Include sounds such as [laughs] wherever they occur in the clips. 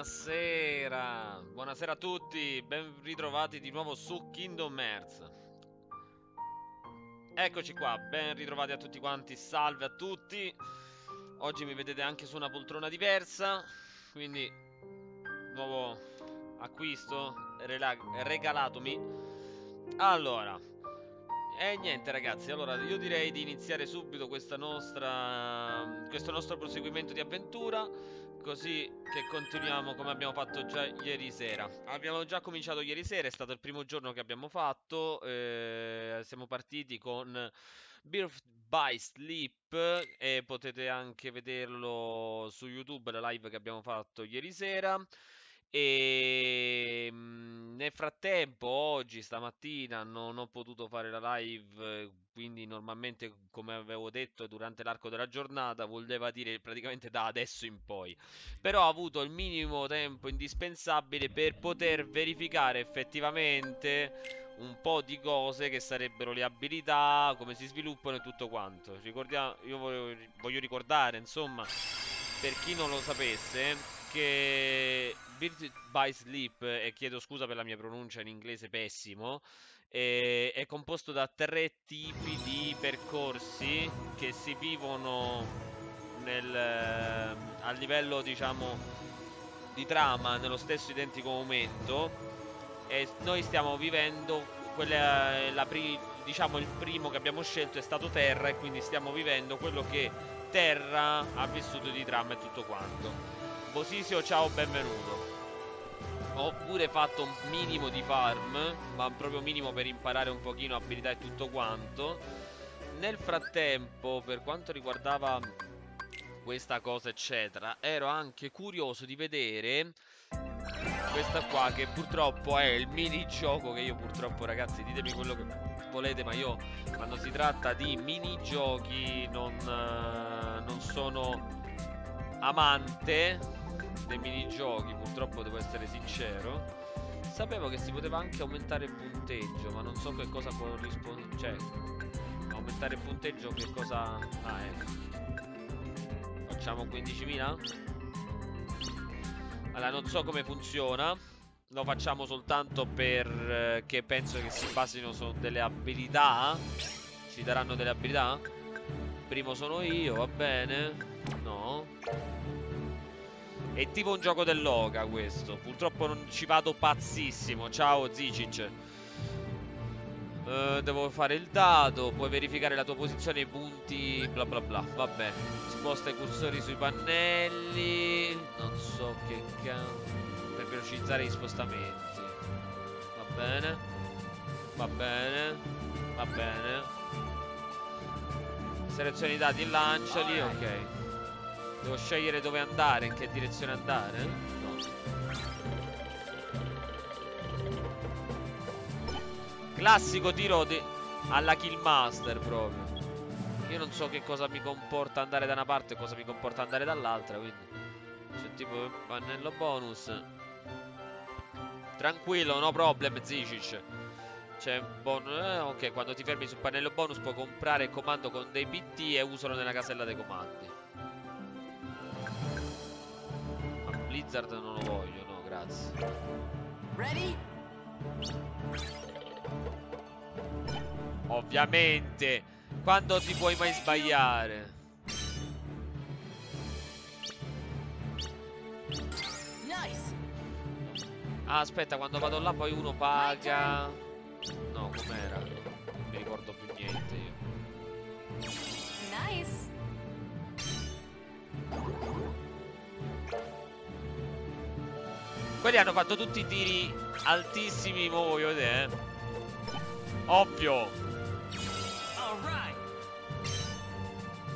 Buonasera, buonasera a tutti, ben ritrovati di nuovo su Kingdom Hearts. Eccoci qua, ben ritrovati a tutti quanti, salve a tutti. Oggi mi vedete anche su una poltrona diversa, quindi nuovo acquisto regalatomi. Allora, e niente ragazzi, allora io direi di iniziare subito nostra, questo nostro proseguimento di avventura Così che continuiamo come abbiamo fatto già ieri sera. Abbiamo già cominciato ieri sera, è stato il primo giorno che abbiamo fatto eh, Siamo partiti con Birth by Sleep E potete anche vederlo su YouTube, la live che abbiamo fatto ieri sera. E mhmm, nel frattempo, oggi, stamattina, non ho potuto fare la live, quindi normalmente, come avevo detto, durante l'arco della giornata, voleva dire praticamente da adesso in poi. Però ho avuto il minimo tempo indispensabile per poter verificare effettivamente un po' di cose che sarebbero le abilità, come si sviluppano e tutto quanto. Ricordiamo, io voglio, voglio ricordare, insomma, per chi non lo sapesse che Bird by Sleep, e chiedo scusa per la mia pronuncia in inglese pessimo, è, è composto da tre tipi di percorsi che si vivono nel, a livello, diciamo, di trama nello stesso identico momento e noi stiamo vivendo quella, la pri, diciamo il primo che abbiamo scelto è stato Terra e quindi stiamo vivendo quello che Terra ha vissuto di trama e tutto quanto Bosisio, ciao, benvenuto. Ho pure fatto un minimo di farm, ma proprio minimo per imparare un pochino abilità e tutto quanto. Nel frattempo, per quanto riguardava questa cosa, eccetera, ero anche curioso di vedere questa qua che purtroppo è il minigioco che io purtroppo, ragazzi, ditemi quello che volete, ma io quando si tratta di minigiochi non, uh, non sono amante dei minigiochi, purtroppo devo essere sincero. Sapevo che si poteva anche aumentare il punteggio, ma non so che cosa corrisponde. Cioè, aumentare il punteggio che cosa. Ah, ecco. Facciamo 15.000? Allora, non so come funziona. Lo facciamo soltanto perché eh, penso che si basino su delle abilità. Ci daranno delle abilità? Primo sono io, va bene? È tipo un gioco dell'oca questo. Purtroppo non ci vado pazzissimo. Ciao Zicic. Uh, devo fare il dado. Puoi verificare la tua posizione, i punti, bla bla bla. Vabbè. Sposta i cursori sui pannelli. Non so che cazzo. Per velocizzare gli spostamenti. Va bene. Va bene. Va bene. Selezioni i dati, lanciali. Ok. Devo scegliere dove andare, in che direzione andare? No. Classico tiro alla Killmaster proprio. Io non so che cosa mi comporta andare da una parte e cosa mi comporta andare dall'altra, quindi... C'è tipo pannello bonus. Tranquillo, no problem, Zicic. C'è un bonus... Eh, ok, quando ti fermi sul pannello bonus puoi comprare il comando con dei PT e usalo nella casella dei comandi. Blizzard non lo voglio, no, grazie. Ready? Ovviamente, quando ti puoi mai sbagliare? Nice. Ah, aspetta, quando vado là poi uno paga. No, com'era? Non mi ricordo più niente io. Nice. Quelli hanno fatto tutti i tiri altissimi, mo voglio vedere. Eh. Ovvio.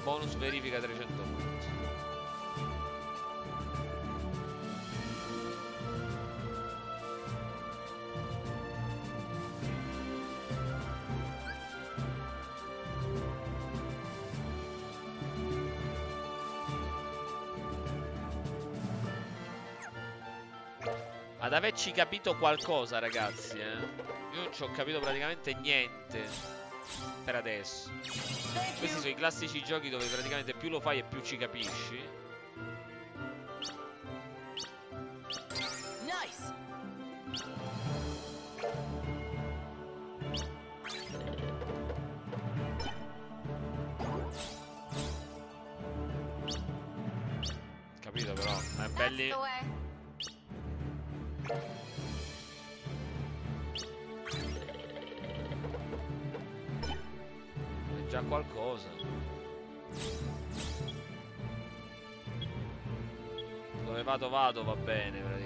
Bonus verifica 300 Ad averci capito qualcosa, ragazzi, eh. Io non ci ho capito praticamente niente. Per adesso. Questi sono i classici giochi dove praticamente più lo fai e più ci capisci. Nice. Capito però, è belli... È già qualcosa. Dove vado vado va bene praticamente.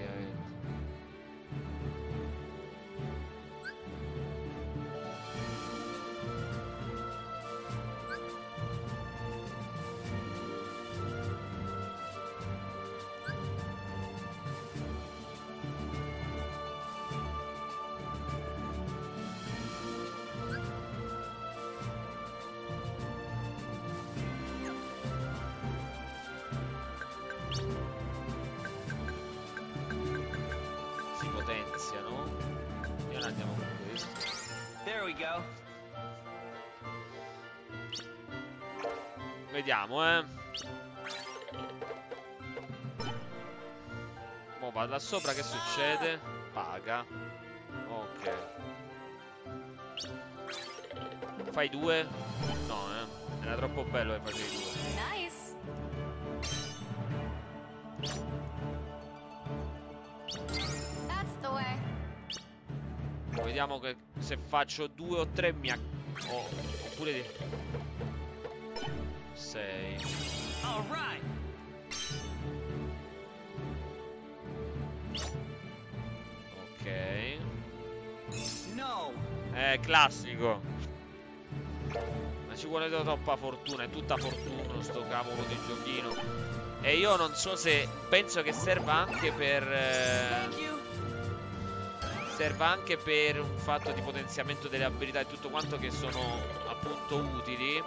Vediamo, eh. Mo va da sopra, che succede? Paga. Ok. Fai due? No, eh. Era troppo bello che facevi due. Nice. Vediamo che se faccio due o tre mi oh, oppure di... Sei. All right. Ok. No. Eh, classico. Ma ci vuole troppa fortuna, è tutta fortuna sto cavolo di giochino. E io non so se... Penso che serva anche per... eh, serva anche per un fatto di potenziamento delle abilità e tutto quanto che sono appunto utili.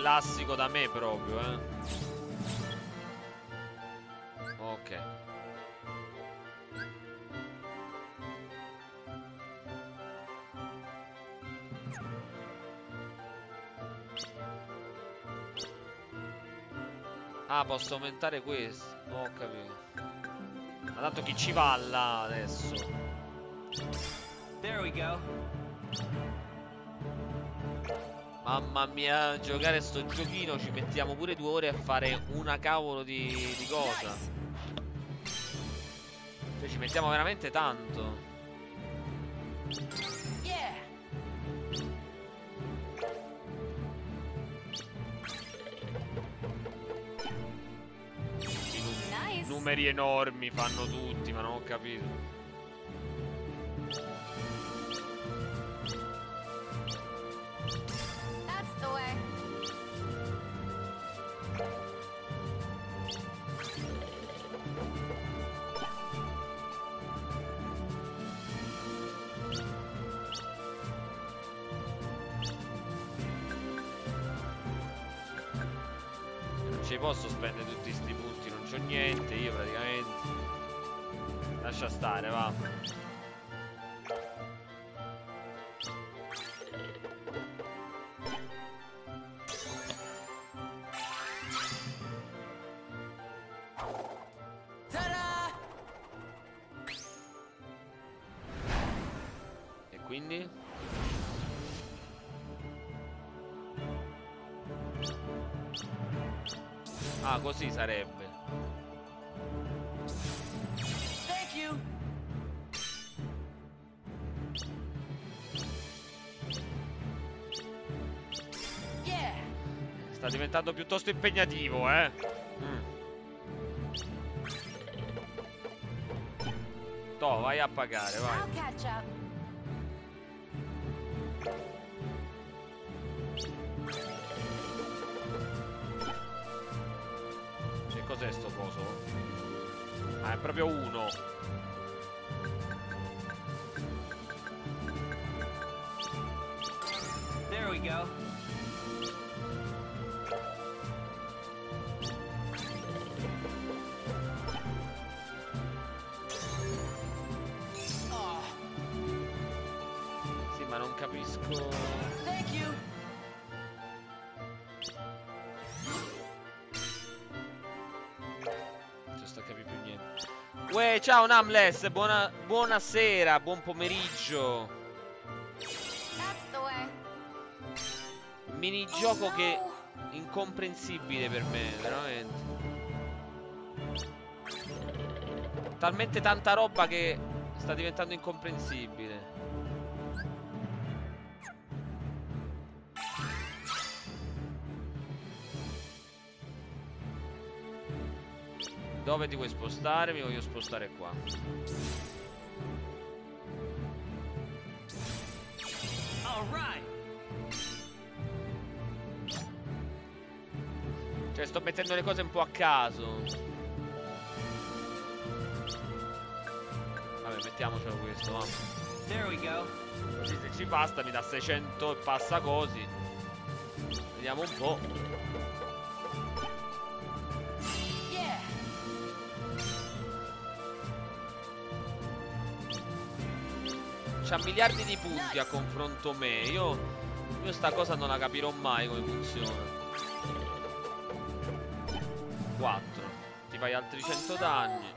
Classico da me proprio, eh. Ok. Ah, posso aumentare questo. Ho capito. Ma tanto chi ci va là adesso? There we go. Mamma mia, giocare sto giochino ci mettiamo pure due ore a fare una cavolo di, di cosa. Cioè ci mettiamo veramente tanto. I numeri enormi fanno tutti, ma non ho capito. The way. Non ci posso spendere tutti sti punti, non c'ho niente, io praticamente. Lascia stare, va. Quindi? Ah, così sarebbe. Yeah. Sta diventando piuttosto impegnativo, eh. Mm. Toh, vai a pagare, vai. Cos'è sto coso? Ah, è proprio uno. There we go. Uè, ciao Namles, buona, buonasera, buon pomeriggio. Minigioco Oh, che no. incomprensibile per me, veramente. Talmente tanta roba che sta diventando incomprensibile. Dove ti vuoi spostare? Mi voglio spostare qua. Cioè, sto mettendo le cose un po' a caso. Vabbè, mettiamocelo questo, va. There we go. Così se ci basta mi dà 600 e passa così. Vediamo un po'. C'ha miliardi di punti a confronto me. Io, io sta cosa non la capirò mai come funziona. 4. Ti fai altri 100 danni.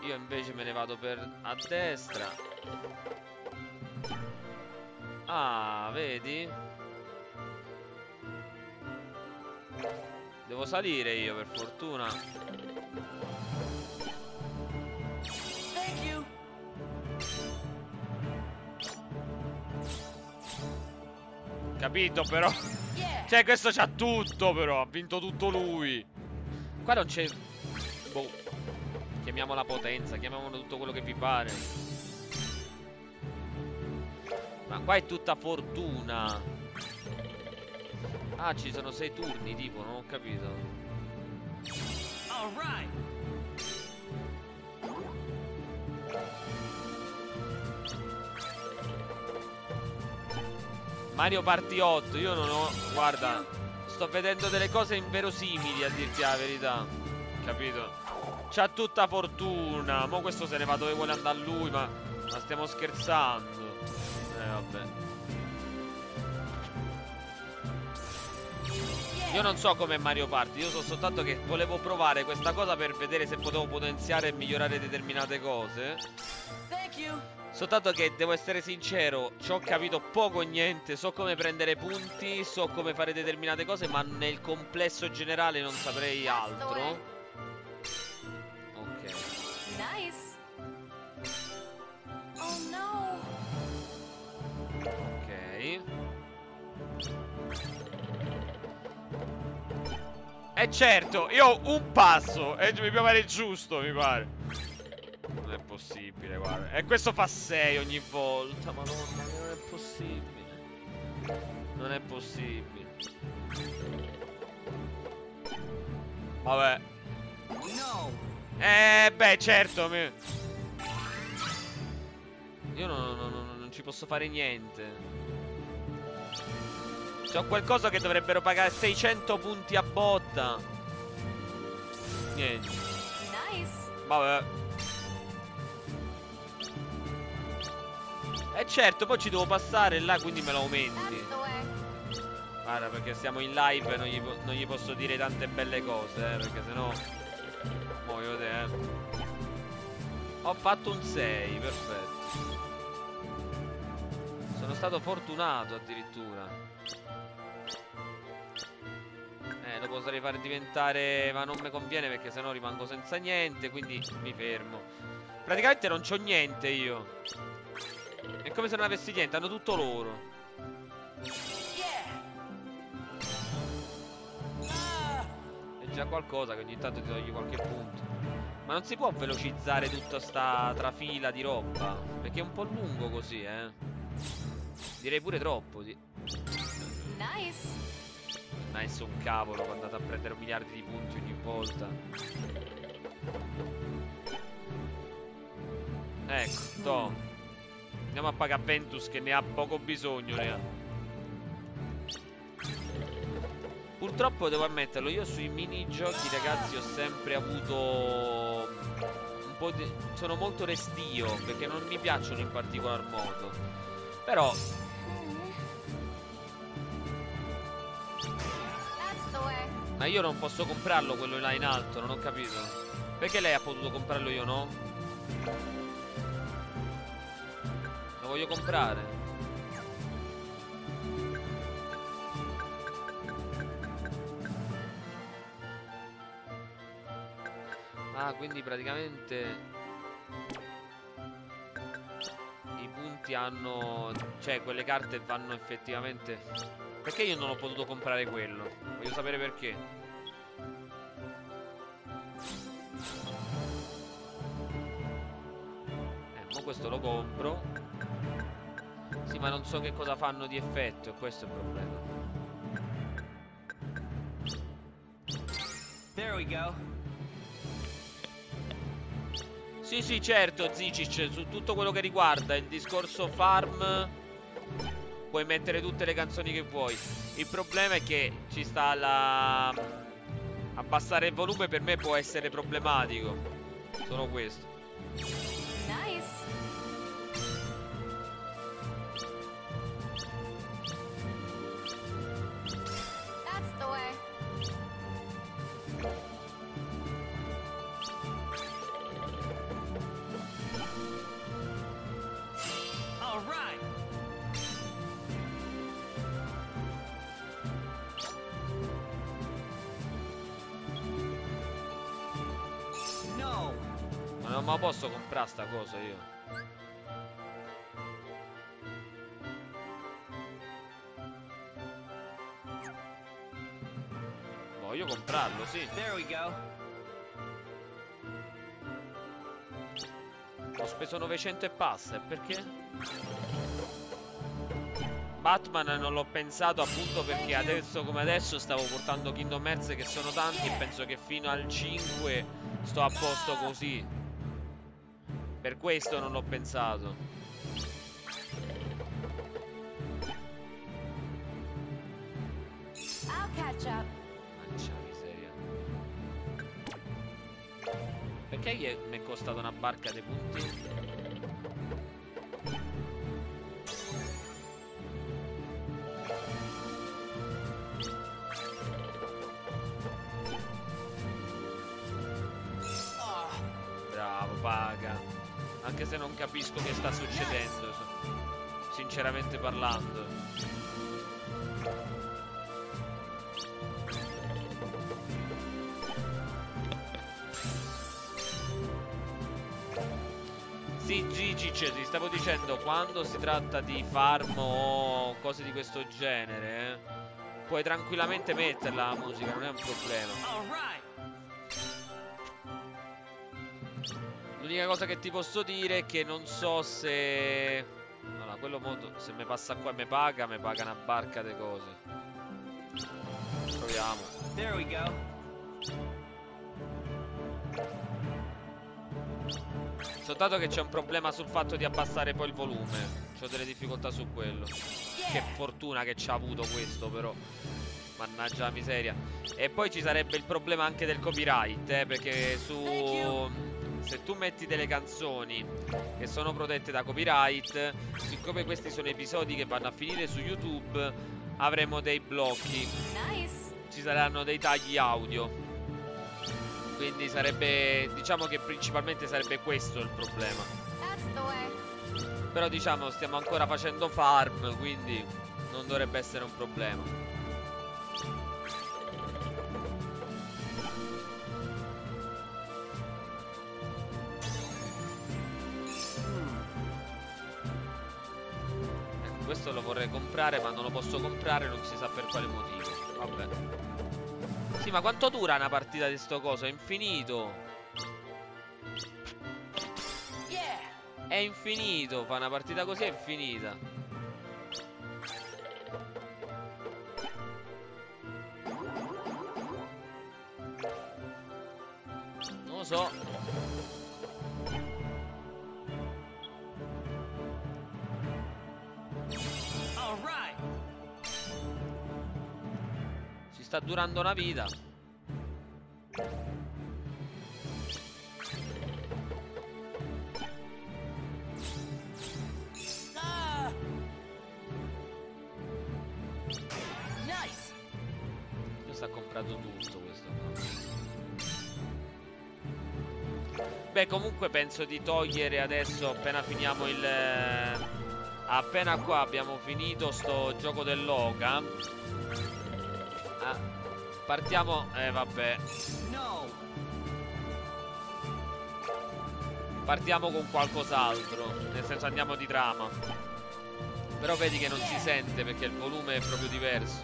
Io invece me ne vado per a destra. Ah, vedi? Devo salire io per fortuna. Capito però? Cioè, questo c'ha tutto, però. Ha vinto tutto lui. Qua non c'è. Boh. Chiamiamola potenza, chiamiamolo tutto quello che vi pare. Ma qua è tutta fortuna. Ah, ci sono sei turni, tipo, non ho capito. All Mario Party 8, io non ho. Guarda, sto vedendo delle cose inverosimili a dirti la verità. Capito? C'ha tutta fortuna. Mo' questo se ne va dove vuole andare lui, ma. Ma stiamo scherzando. Eh vabbè. Io non so com'è Mario Party, io so soltanto che volevo provare questa cosa per vedere se potevo potenziare e migliorare determinate cose. Thank you. Soltanto che devo essere sincero, ci ho capito poco o niente, so come prendere punti, so come fare determinate cose, ma nel complesso generale non saprei altro. Ok. Nice. Oh no. Ok. E certo, io ho un passo e mi pare giusto, mi pare. Non è possibile, guarda. E questo fa 6 ogni volta, madonna, non è possibile. Non è possibile. Vabbè. No. Eh, beh, certo. mi- Io non, non- non- non ci posso fare niente. C'ho qualcosa che dovrebbero pagare 600 punti a botta. Niente. Nice. Vabbè. Eh certo, poi ci devo passare là, quindi me lo aumenti. Way. Guarda, perché siamo in live e non gli, non gli posso dire tante belle cose, eh, perché sennò muoio te, eh. Ho fatto un 6, perfetto. Sono stato fortunato addirittura. Eh, lo potrei fare diventare, ma non mi conviene perché sennò rimango senza niente, quindi mi fermo. Praticamente non c'ho niente io. È come se non avessi niente, hanno tutto loro. È già qualcosa che ogni tanto ti togli qualche punto. Ma non si può velocizzare tutta sta trafila di roba. Perché è un po' lungo così, eh. Direi pure troppo. Sì. Nice. Nice un cavolo quando andate a prendere miliardi di punti ogni volta. Ecco, to. Andiamo a pagare Ventus che ne ha poco bisogno. Ha. Purtroppo devo ammetterlo, io sui minigiochi ragazzi ho sempre avuto un po' di... sono molto restio perché non mi piacciono in particolar modo. Però. Ma io non posso comprarlo quello là in alto, non ho capito. Perché lei ha potuto comprarlo io no? Voglio comprare. Ah, quindi praticamente i punti hanno... Cioè, quelle carte vanno effettivamente... Perché io non ho potuto comprare quello? Voglio sapere perché. Mo questo lo compro. Sì, ma non so che cosa fanno di effetto, e questo è il problema. There we go. Sì, sì, certo, Zicic, su tutto quello che riguarda il discorso farm puoi mettere tutte le canzoni che vuoi. Il problema è che ci sta la... Abbassare il volume per me può essere problematico. Solo questo. Non me la posso comprare sta cosa io. Voglio comprarlo, sì. There we go. Ho speso 900 e passa, perché? Batman non l'ho pensato appunto perché adesso come adesso stavo portando Kingdom Hearts che sono tanti e penso che fino al 5 sto a posto così. Per questo non l'ho pensato. Mannaggia miseria. Perché gli è- mi è costato una barca dei punti? Capisco che sta succedendo, sinceramente parlando. Sì, Gigi, ti stavo dicendo, quando si tratta di farm o cose di questo genere, eh, puoi tranquillamente metterla la musica, non è un problema. L'unica cosa che ti posso dire è che non so se... Allora, quello modo, se mi passa qua e mi paga, mi paga una barca di cose. Proviamo. There we go. Soltanto che c'è un problema sul fatto di abbassare poi il volume. Ho delle difficoltà su quello. Che fortuna che ci ha avuto questo, però. Mannaggia la miseria. E poi ci sarebbe il problema anche del copyright, eh, perché su... Se tu metti delle canzoni che sono protette da copyright, siccome questi sono episodi che vanno a finire su YouTube, avremo dei blocchi. Nice. Ci saranno dei tagli audio. Quindi sarebbe, diciamo che principalmente sarebbe questo il problema. The way. Però diciamo stiamo ancora facendo farm, quindi non dovrebbe essere un problema. Questo lo vorrei comprare, ma non lo posso comprare, non si sa per quale motivo. Vabbè. Sì, ma quanto dura una partita di sto coso? È infinito. È infinito. Fa una partita così è infinita. Non lo so. Sta durando una vita. Sta comprando spaccato tutto questo. Beh, comunque penso di togliere adesso appena finiamo il... eh, Appena qua abbiamo finito sto gioco dell'Oca. Ah, partiamo... Eh, vabbè. No. Partiamo con qualcos'altro. Nel senso andiamo di trama. Però vedi che non si sente perché il volume è proprio diverso.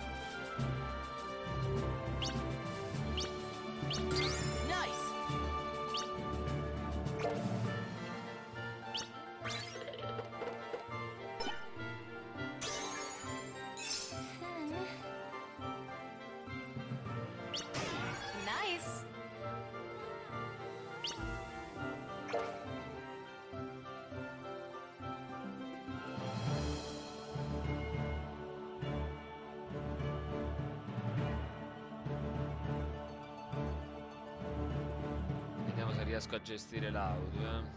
Gestire l'audio. Eh.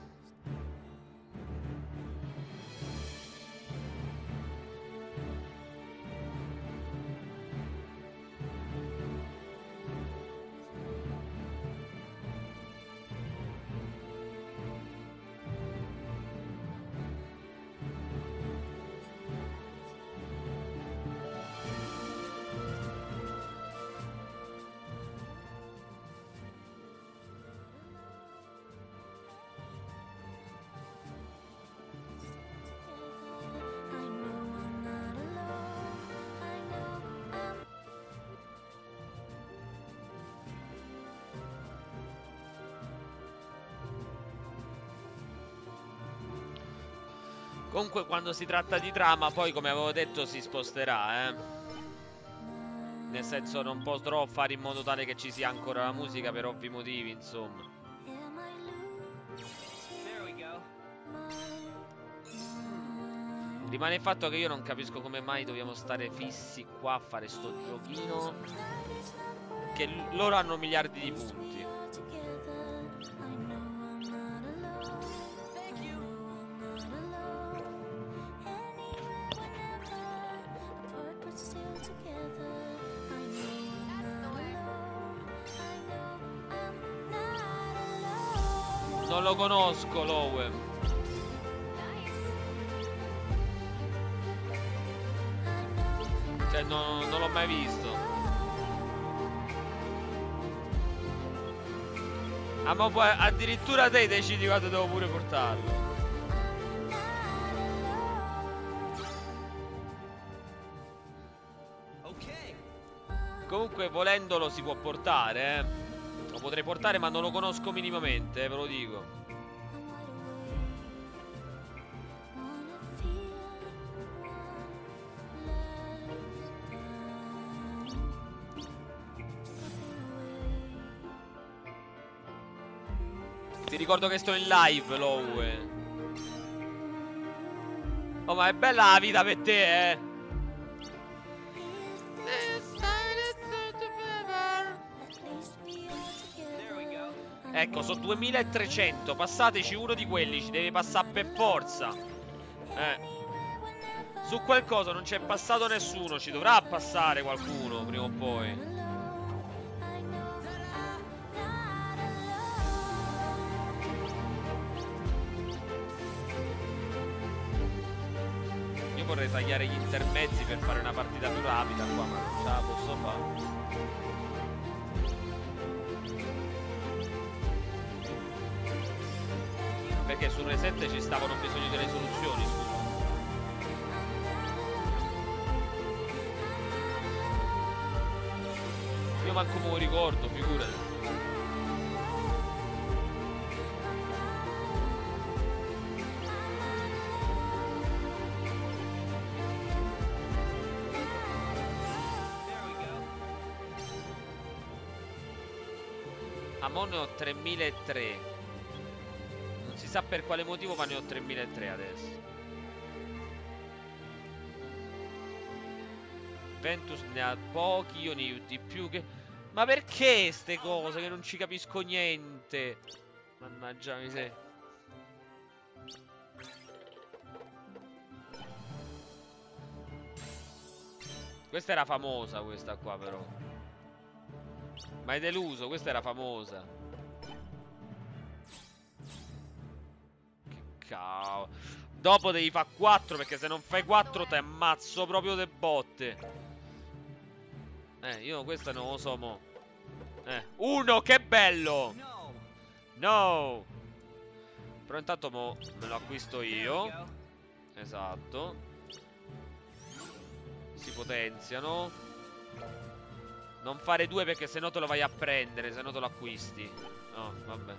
Comunque quando si tratta di trama poi come avevo detto si sposterà, eh. Nel senso non potrò fare in modo tale che ci sia ancora la musica per ovvi motivi, insomma. Rimane il fatto che io non capisco come mai dobbiamo stare fissi qua a fare sto giochino. Che loro hanno miliardi di punti. Know Cioè, no- non l'ho mai visto. Ah, ma poi addirittura te decidi quando devo pure portarlo. Comunque, volendolo si può portare, eh. Lo potrei portare, ma non lo conosco minimamente, eh, ve lo dico. Ricordo che sto in live, Lowe. Oh, ma è bella la vita per te, eh. Ecco, sono 2300. Passateci uno di quelli, ci deve passare per forza. Eh. Su qualcosa non c'è passato nessuno, ci dovrà passare qualcuno prima o poi. Tagliare gli intermezzi per fare una partita più rapida qua, ma non ce la posso fare. Perché sul reset ci stavano bisogno delle soluzioni, scusa. Io manco me lo ricordo, figurati. Mo ne ho 3003. Non si sa per quale motivo, ma ne ho 3003 adesso. Ventus ne ha pochi, io ne ho di più che... Ma perché ste cose che non ci capisco niente? Mannaggia miseria. Questa era famosa questa qua però. Ma hai deluso, questa era famosa. Che cavolo. Dopo devi fare 4 perché se non fai 4 ti ammazzo proprio de botte. Eh, io questa non lo so mo. Eh, uno, che bello! No. Però intanto mo me lo acquisto io. Esatto. Si potenziano. Non fare due perché sennò te lo vai a prendere, sennò te lo acquisti. No, vabbè.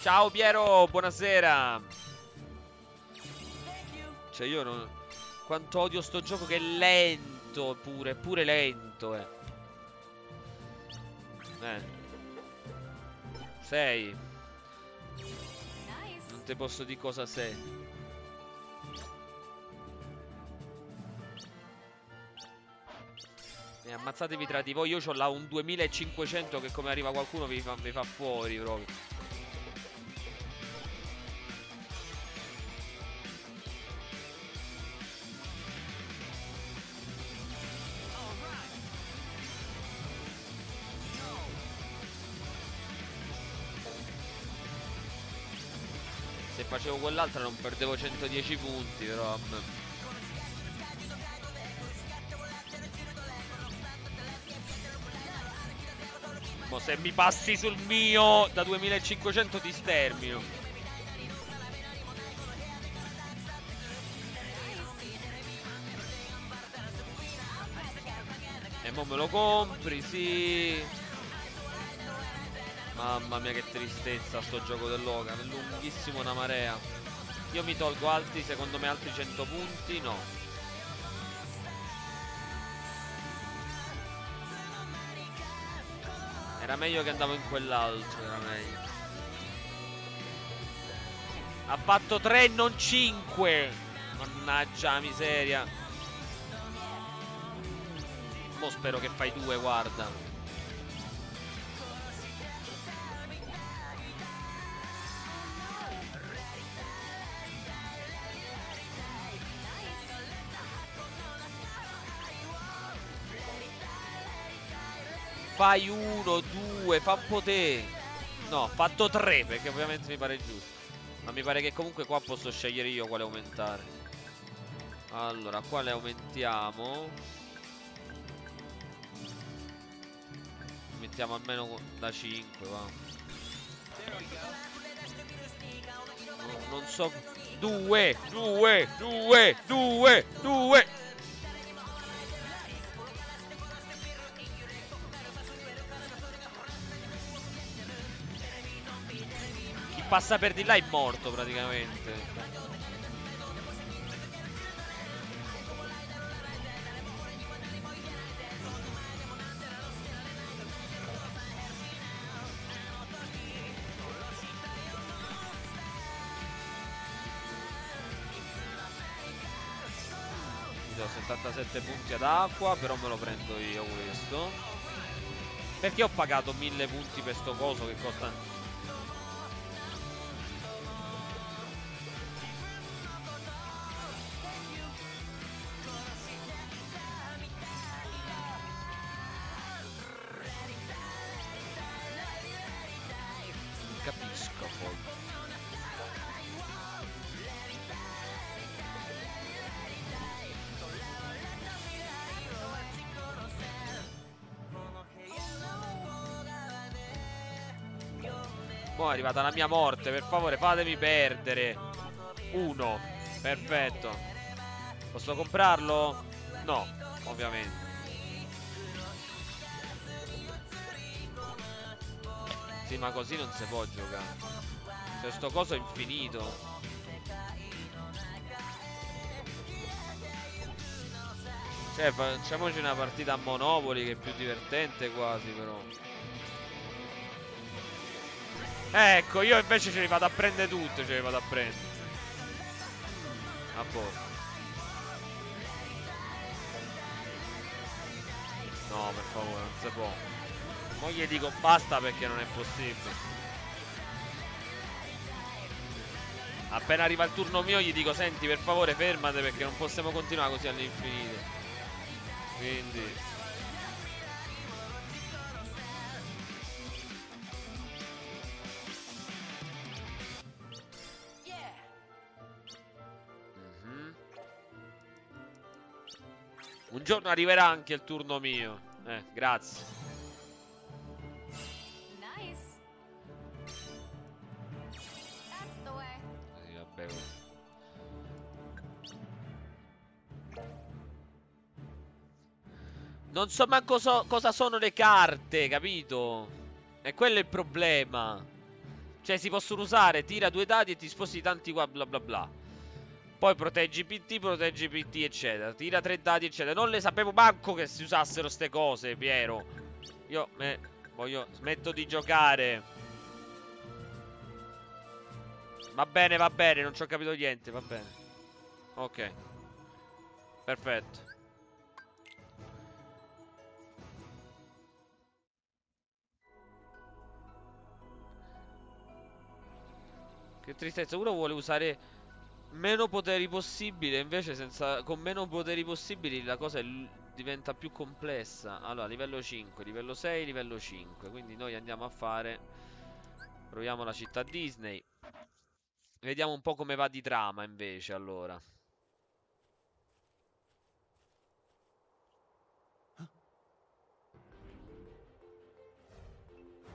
Ciao Piero, buonasera. Cioè io non... Quanto odio sto gioco che è lento pure, pure lento, eh. Eh. Sei. Non te posso dire cosa sei. E ammazzatevi tra di voi. Io ho là un 2500 che come arriva qualcuno vi fa, vi fa fuori proprio. Se facevo quell'altra non perdevo 110 punti, però vabbè. Mo se mi passi sul mio da 2500 ti stermino. E mo me lo compri, sì. Mamma mia che tristezza sto gioco dell'Ogan, lunghissimo una marea. Io mi tolgo altri, secondo me altri 100 punti, no. Era meglio che andavo in quell'altro, era meglio. Ha fatto 3 non 5. Mannaggia la miseria. Mo spero che fai due, guarda. Fai uno, due, fa un po' te. No, ho fatto tre perché ovviamente mi pare giusto. Ma mi pare che comunque qua posso scegliere io quale aumentare. Allora, quale aumentiamo? Mettiamo almeno da 5, va. No- non so. Due, due, due, due, due. Passa per di là è morto praticamente. Mi do 77 punti ad acqua, però me lo prendo io questo. Perché ho pagato 1000 punti per sto coso che costa... È arrivata la mia morte, per favore fatemi perdere. Uno. Perfetto. Posso comprarlo? No, ovviamente. Sì, ma così non si può giocare. Cioè, coso è infinito. Cioè, facciamoci una partita a Monopoli che è più divertente quasi, però. Ecco, io invece ce li vado a prendere tutte, ce li vado a prendere. A posto. No, per favore, non si può. Mo gli dico basta perché non è possibile. Appena arriva il turno mio gli dico senti per favore fermate perché non possiamo continuare così all'infinito. Quindi... giorno arriverà anche il turno mio. Eh, grazie. Nice. Vabbè. Non so manco so- cosa sono le carte, capito? E quello è il problema. Cioè, si possono usare, tira due dadi e ti sposti tanti qua, bla bla bla. Poi proteggi PT, proteggi PT, eccetera. Tira tre dadi, eccetera. Non le sapevo manco che si usassero ste cose, Piero. Io me voglio smetto di giocare. Va bene, va bene, non ci ho capito niente, va bene. Ok. Perfetto. Che tristezza, uno vuole usare meno poteri possibile, invece senza, con meno poteri possibili la cosa diventa più complessa. Allora, livello 5, livello 6, livello 5. Quindi noi andiamo a fare... Proviamo la città Disney. Vediamo un po' come va di trama invece, allora.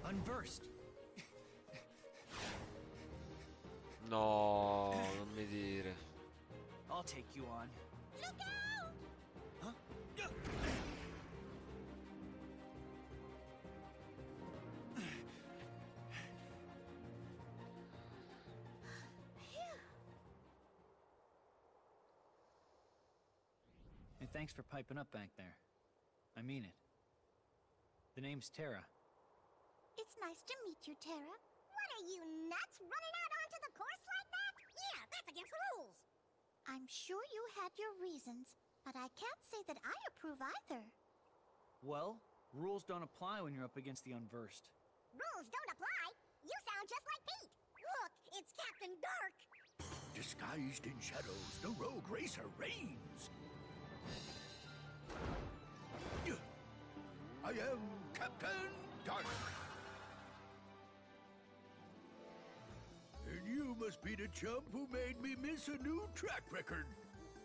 Unversed. No, non mi dire. I'll take you on. Look Huh? And thanks for piping up back there. I mean it. The name's Tara. It's nice to meet you, Tara. What are you, nuts? Running out on? the course like that? Yeah, that's against the rules. I'm sure you had your reasons, but I can't say that I approve either. Well, rules don't apply when you're up against the unversed. Rules don't apply. You sound just like Pete. Look, it's Captain Dark. Disguised in shadows, the rogue racer reigns. I am Captain Dark. You must be the chump who made me miss a new track record.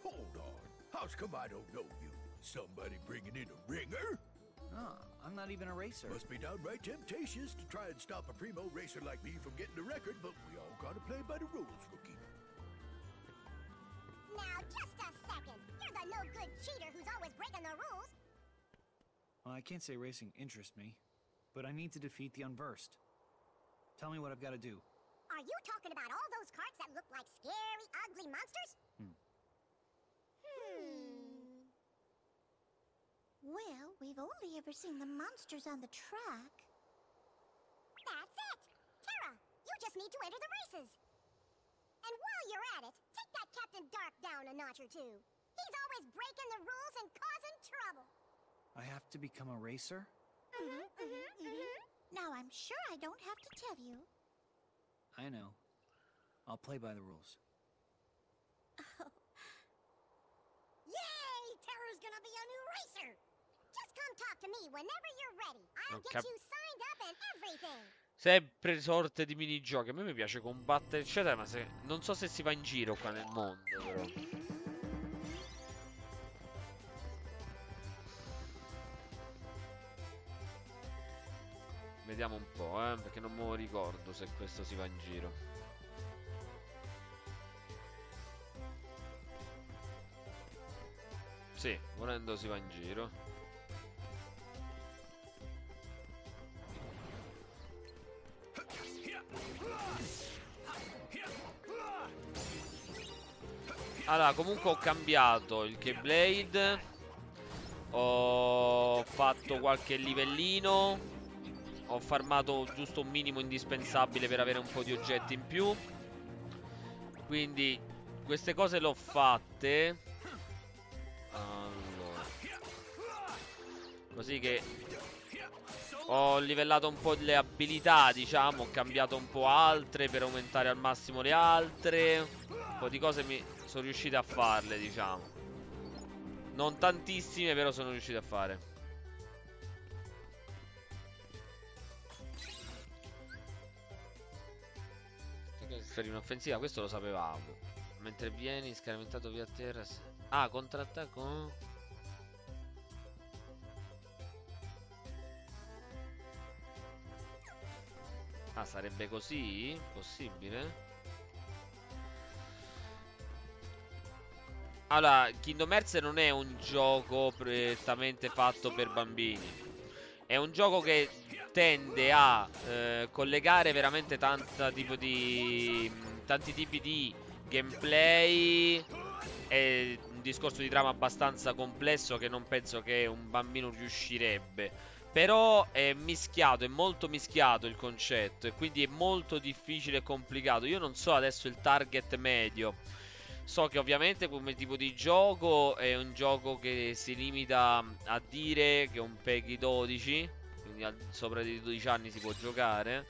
Hold on. How's come I don't know you? Somebody bringing in a ringer? Ah, I'm not even a racer. Must be downright temptatious to try and stop a primo racer like me from getting the record, but we all gotta play by the rules, rookie. Now, just a second. You're the no good cheater who's always breaking the rules. Well, I can't say racing interests me, but I need to defeat the unversed. Tell me what I've got to do. Are you talking about all those carts that look like scary, ugly monsters? Hmm. Hmm. Well, we've only ever seen the monsters on the track. That's it! Tara, you just need to enter the races. And while you're at it, take that Captain Dark down a notch or two. He's always breaking the rules and causing trouble. I have to become a racer? Mm-hmm, mm-hmm, mm-hmm. Now, I'm sure I don't have to tell you. I know. I'll play by the rules. Yay! Tara's gonna be a new racer! Just come talk to me whenever you're ready. I'll Non get you signed up and everything. Sempre sorte di minigiochi. A me mi piace combattere, eccetera, ma se... non so se si va in giro qua nel mondo, però. Vediamo un po', eh, perché non me lo ricordo se questo si va in giro. Sì, volendo si va in giro. Allora, comunque ho cambiato il Keyblade. Ho fatto qualche livellino. Ho farmato giusto un minimo indispensabile per avere un po' di oggetti in più. Quindi queste cose le ho fatte. Allora. Così che ho livellato un po' le abilità, diciamo, ho cambiato un po' altre per aumentare al massimo le altre. Un po' di cose mi sono riuscite a farle, diciamo. Non tantissime, però sono riuscite a fare. per un'offensiva, questo lo sapevamo. Mentre vieni scaramentato via terra. Ah, contrattacco. Ah, sarebbe così? Possibile? Allora, Kingdom Hearts non è un gioco prettamente fatto per bambini. È un gioco che tende a eh, collegare veramente tanta tipo di, tanti tipi di gameplay. È un discorso di trama abbastanza complesso che non penso che un bambino riuscirebbe. Però è mischiato, è molto mischiato il concetto e quindi è molto difficile e complicato. Io non so adesso il target medio. So che ovviamente come tipo di gioco è un gioco che si limita a dire che è un Peggy 12, quindi al sopra di 12 anni si può giocare.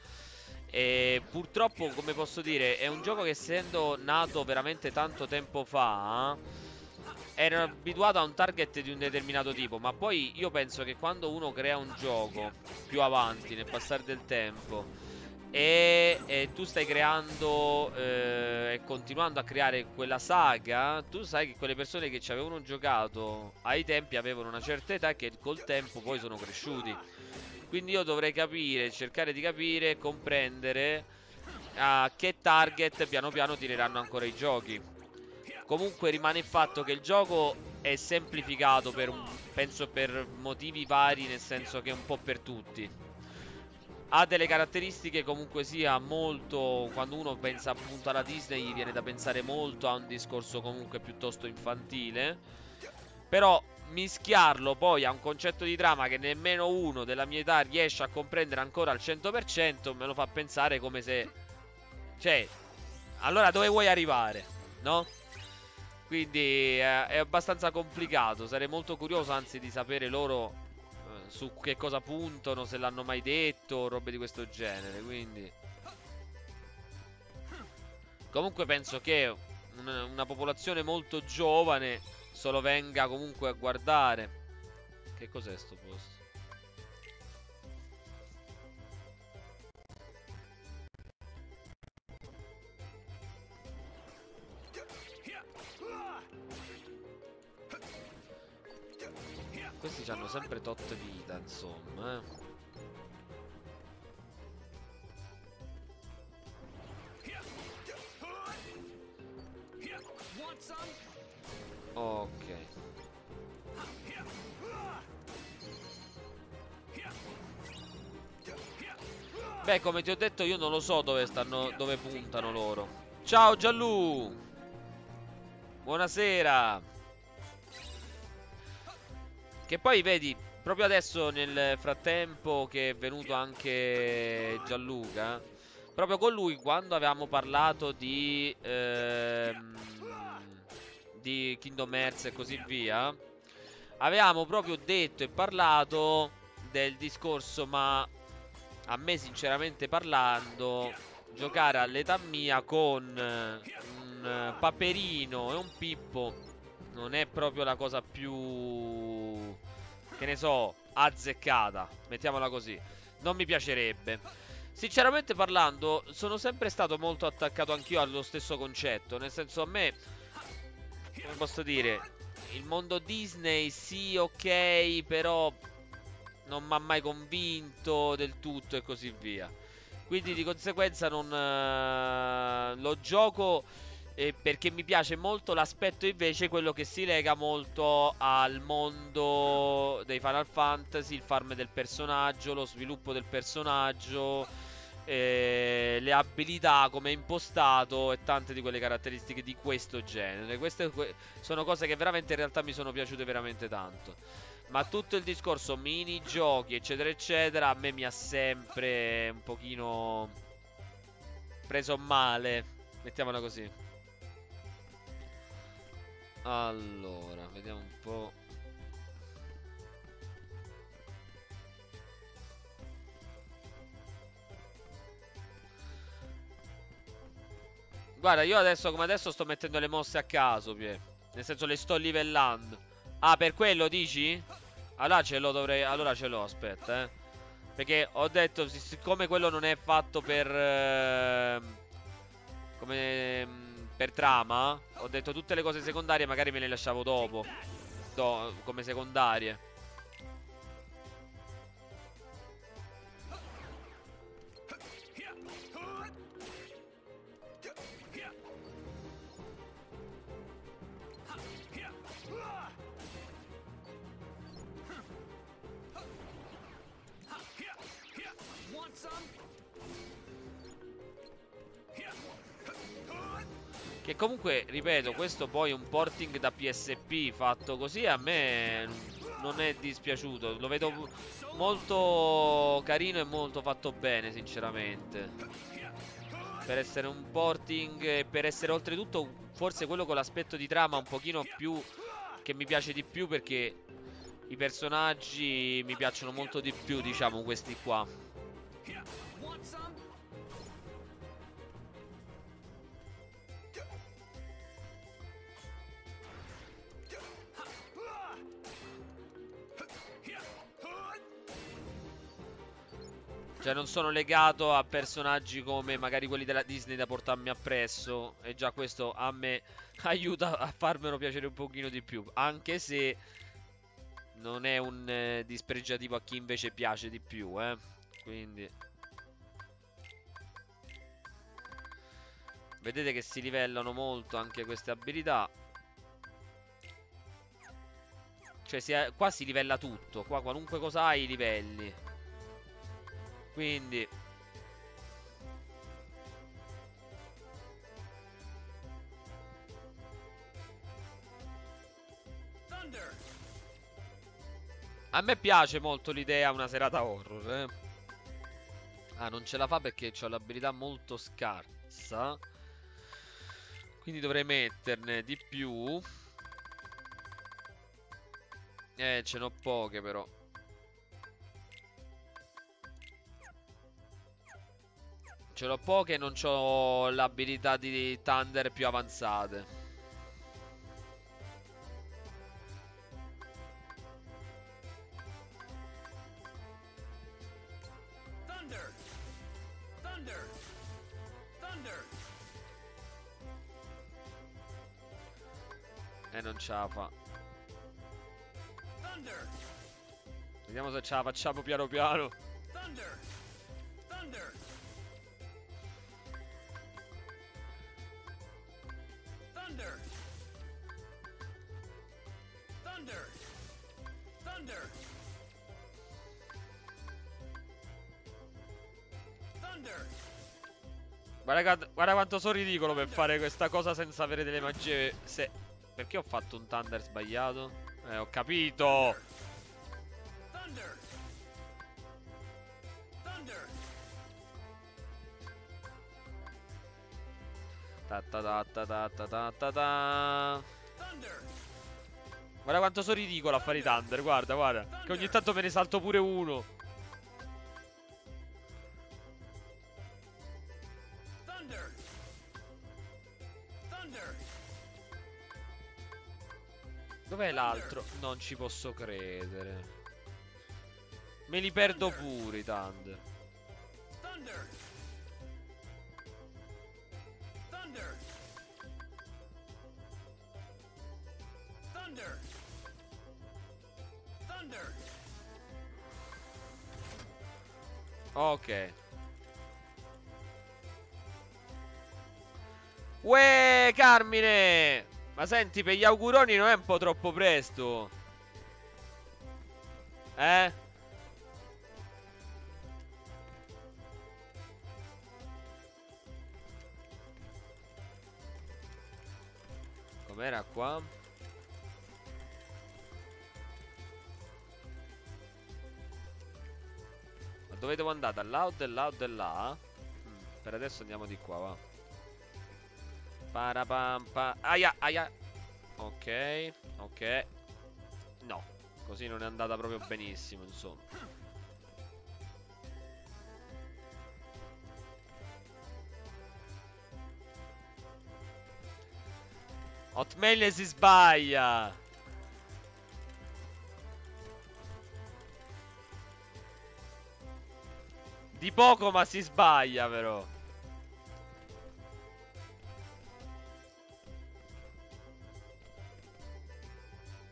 E purtroppo, come posso dire, è un gioco che essendo nato veramente tanto tempo fa, era abituato a un target di un determinato tipo. Ma poi io penso che quando uno crea un gioco più avanti nel passare del tempo e, e, tu stai creando eh, e continuando a creare quella saga, tu sai che quelle persone che ci avevano giocato ai tempi avevano una certa età che col tempo poi sono cresciuti. Quindi io dovrei capire, cercare di capire, comprendere a che target piano piano tireranno ancora i giochi. Comunque rimane il fatto che il gioco è semplificato per penso per motivi vari, nel senso che è un po' per tutti ha delle caratteristiche comunque sia molto quando uno pensa appunto alla Disney gli viene da pensare molto a un discorso comunque piuttosto infantile però mischiarlo poi a un concetto di trama che nemmeno uno della mia età riesce a comprendere ancora al 100% me lo fa pensare come se cioè allora dove vuoi arrivare no? quindi eh, è abbastanza complicato sarei molto curioso anzi di sapere loro su che cosa puntano, se l'hanno mai detto, robe di questo genere, quindi... Comunque penso che una popolazione molto giovane solo venga comunque a guardare. Che cos'è sto posto? Questi hanno sempre tot vita, insomma, eh. Ok. Beh, come ti ho detto, io non lo so dove stanno, dove puntano loro. Ciao Giallù! Buonasera! Che poi vedi, proprio adesso nel frattempo che è venuto anche Gianluca, proprio con lui quando avevamo parlato di, ehm, di Kingdom Hearts e così via, avevamo proprio detto e parlato del discorso, ma a me sinceramente parlando, giocare all'età mia con un Paperino e un Pippo non è proprio la cosa più, che ne so, azzeccata, mettiamola così. Non mi piacerebbe. Sinceramente parlando, sono sempre stato molto attaccato anch'io allo stesso concetto, nel senso a me, come posso dire, il mondo Disney sì, ok, però non mi ha mai convinto del tutto e così via. Quindi di conseguenza non uh, lo gioco eh, perché mi piace molto l'aspetto invece quello che si lega molto al mondo dei Final Fantasy, il farm del personaggio, lo sviluppo del personaggio, eh, le abilità, come è impostato e tante di quelle caratteristiche di questo genere. Queste que sono cose che veramente in realtà mi sono piaciute veramente tanto. Ma tutto il discorso minigiochi, eccetera, eccetera, a me mi ha sempre un pochino preso male. Mettiamola così. Allora, vediamo un po'. Guarda, io adesso come adesso sto mettendo le mosse a caso, Pie. Nel senso le sto livellando. Ah, per quello dici? Allora ce l'ho, dovrei... Allora ce l'ho, aspetta, eh. Perché ho detto, siccome quello non è fatto per... Eh, come per trama, ho detto tutte le cose secondarie magari me le lasciavo dopo. Do, come secondarie. Comunque, ripeto, questo poi un porting da PSP fatto così a me non è dispiaciuto. Lo vedo molto carino e molto fatto bene, sinceramente. Per essere un porting e per essere oltretutto forse quello con l'aspetto di trama un pochino più che mi piace di più perché i personaggi mi piacciono molto di più, diciamo, questi qua. Cioè non sono legato a personaggi come magari quelli della Disney da portarmi appresso E già questo a me [laughs] aiuta a farmelo piacere un pochino di più Anche se non è un eh, dispregiativo a chi invece piace di più eh. Quindi Vedete che si livellano molto anche queste abilità. Cioè si è, qua si livella tutto Qua qualunque cosa hai livelli quindi. A me piace molto l'idea una serata horror eh. Ah non ce la fa perché ho l'abilità molto scarsa. Quindi dovrei metterne di più. Eh ce n'ho poche però Ce l'ho poche e non ho l'abilità di Thunder più avanzate. E non ce la fa. Vediamo se ce la facciamo piano piano. Thunder! Thunder! Thunder! Thunder! Thunder! Guarda, guarda quanto sono ridicolo per fare questa cosa senza avere delle magie. Se... Perché ho fatto un Thunder sbagliato? Eh, ho capito! Ta ta ta guarda quanto sono ridicolo a fare i Thunder, guarda, guarda. Che ogni tanto me ne salto pure uno. Dov'è l'altro? Non ci posso credere. Me li perdo pure i Thunder. Thunder. Thunder! Thunder! Ok. Uè, Carmine! Ma senti, per gli auguroni non è un po' troppo presto? Eh? Com'era qua? Dove devo andare? Da là o da là o da là? Mm, per adesso andiamo di qua, va. Parapampa. Aia, aia. Ok, ok. No, così non è andata proprio benissimo, insomma. Hotmail si sbaglia. Di poco ma si sbaglia però.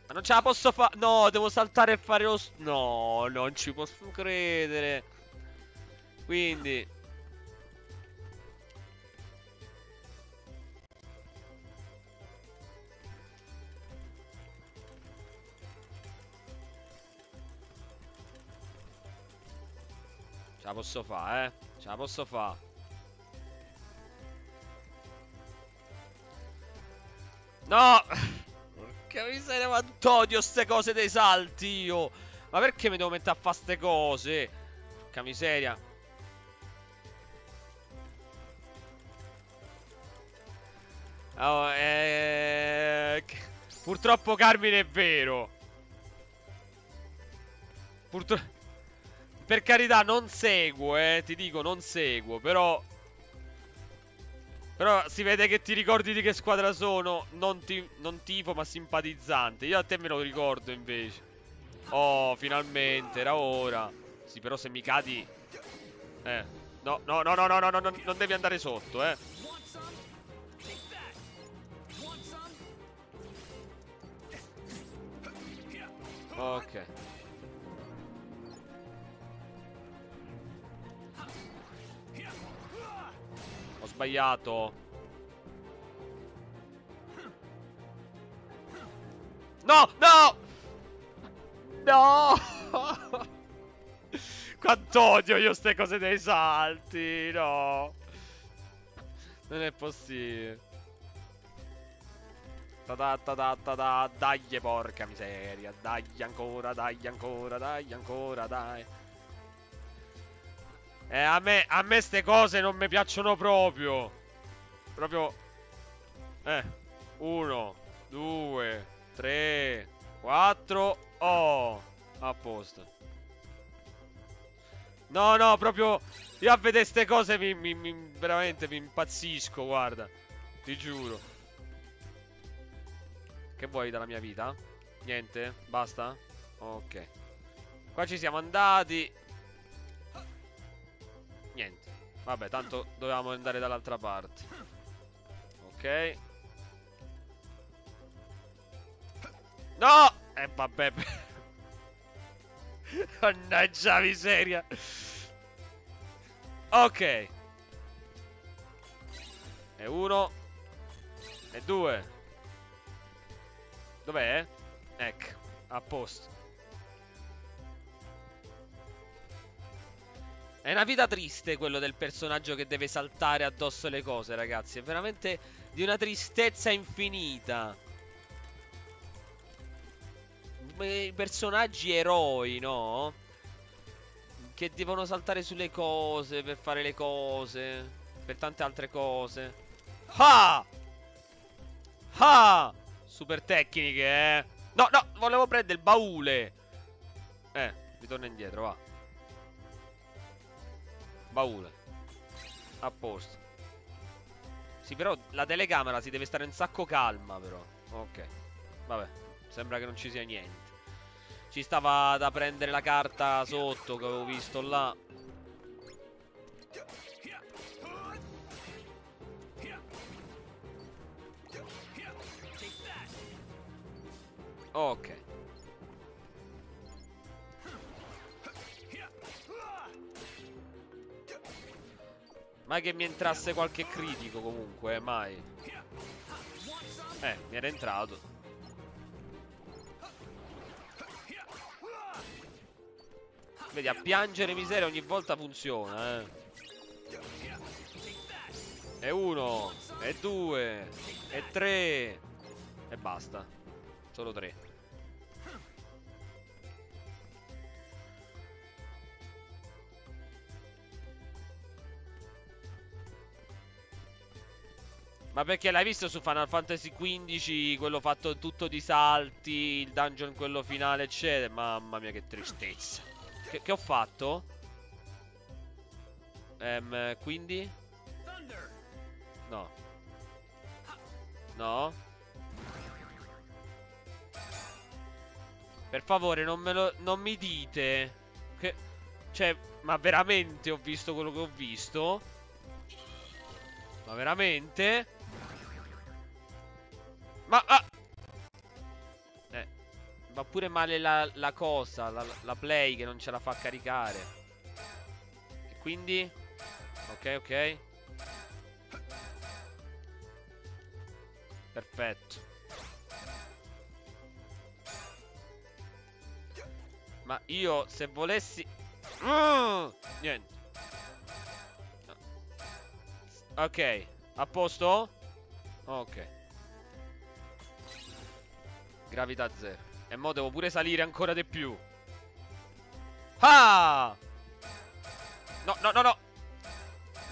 Ma non ce la posso fare. No, devo saltare e fare lo... No, non ci posso credere. Quindi... la posso fare, eh. Ce la posso fare. No! Porca miseria, quanto odio ste cose dei salti io! Ma perché mi devo mettere a fare ste cose? Porca miseria. Oh, eh... Purtroppo Carmine è vero. Purtroppo... Per carità, non seguo, eh. Ti dico, non seguo, però... Però si vede che ti ricordi di che squadra sono. Non, ti, non tifo, ma simpatizzante. Io a te me lo ricordo, invece. Oh, finalmente, era ora. Sì, però se mi cadi... Eh. No, no, no, no, no, no, no, no non devi andare sotto, eh. Ok. Sbagliato. No, no! No! [laughs] Quanto odio io ste cose dei salti, no! Non è possibile. Ta ta ta ta ta dai porca miseria, dai ancora, dai ancora, dai ancora, dai. Eh, a me, a me ste cose non mi piacciono proprio. Proprio... Eh, uno, due, tre, quattro, oh, a posto. No, no, proprio... Io a vedere ste cose mi, mi, mi, veramente mi impazzisco, guarda. Ti giuro. Che vuoi dalla mia vita? Niente? Basta? Ok. Qua ci siamo andati. Niente. Vabbè, tanto dovevamo andare dall'altra parte. Ok. No! E eh, vabbè. [laughs] Mannaggia miseria. Ok. E uno. E due. Dov'è? Ecco, a posto. È una vita triste quello del personaggio che deve saltare addosso le cose, ragazzi. È veramente di una tristezza infinita. I personaggi eroi, no? Che devono saltare sulle cose per fare le cose. Per tante altre cose. Ha! Ha! Super tecniche, eh. No, no, volevo prendere il baule. Eh, ritorna indietro, va. Baule. A posto. Sì, però la telecamera si deve stare un sacco calma, però. Ok. Vabbè, sembra che non ci sia niente. Ci stava da prendere la carta sotto che avevo visto là. Ok. Mai che mi entrasse qualche critico comunque, eh, mai. Eh, mi era entrato. Vedi, a piangere miseria ogni volta funziona, eh. E uno, e due, e tre, e basta. Solo tre. Ma perché l'hai visto su Final Fantasy XV, quello fatto tutto di salti, il dungeon quello finale, eccetera? Mamma mia che tristezza. Che, che ho fatto? Ehm, quindi? No. No. Per favore, non me lo... Non mi dite... Che... Cioè, ma veramente ho visto quello che ho visto? Ma veramente? Ma... Ah! Eh. Va pure male la, la cosa, la, la, play che non ce la fa caricare. E quindi... Ok, ok. Perfetto. Ma io se volessi... Mm, niente. Ok, a posto? Ok. Gravità zero. E mo devo pure salire ancora di più. Ah! No, no, no, no.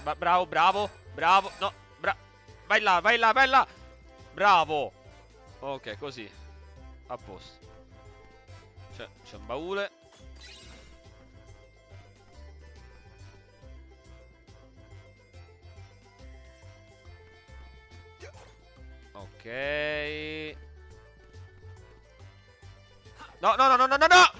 Ba- bravo, bravo, bravo. No, bra- vai là, vai là, vai là. Bravo. Ok, così. A posto. C'è, un baule. Ok. No, no, no, no, no, no, no!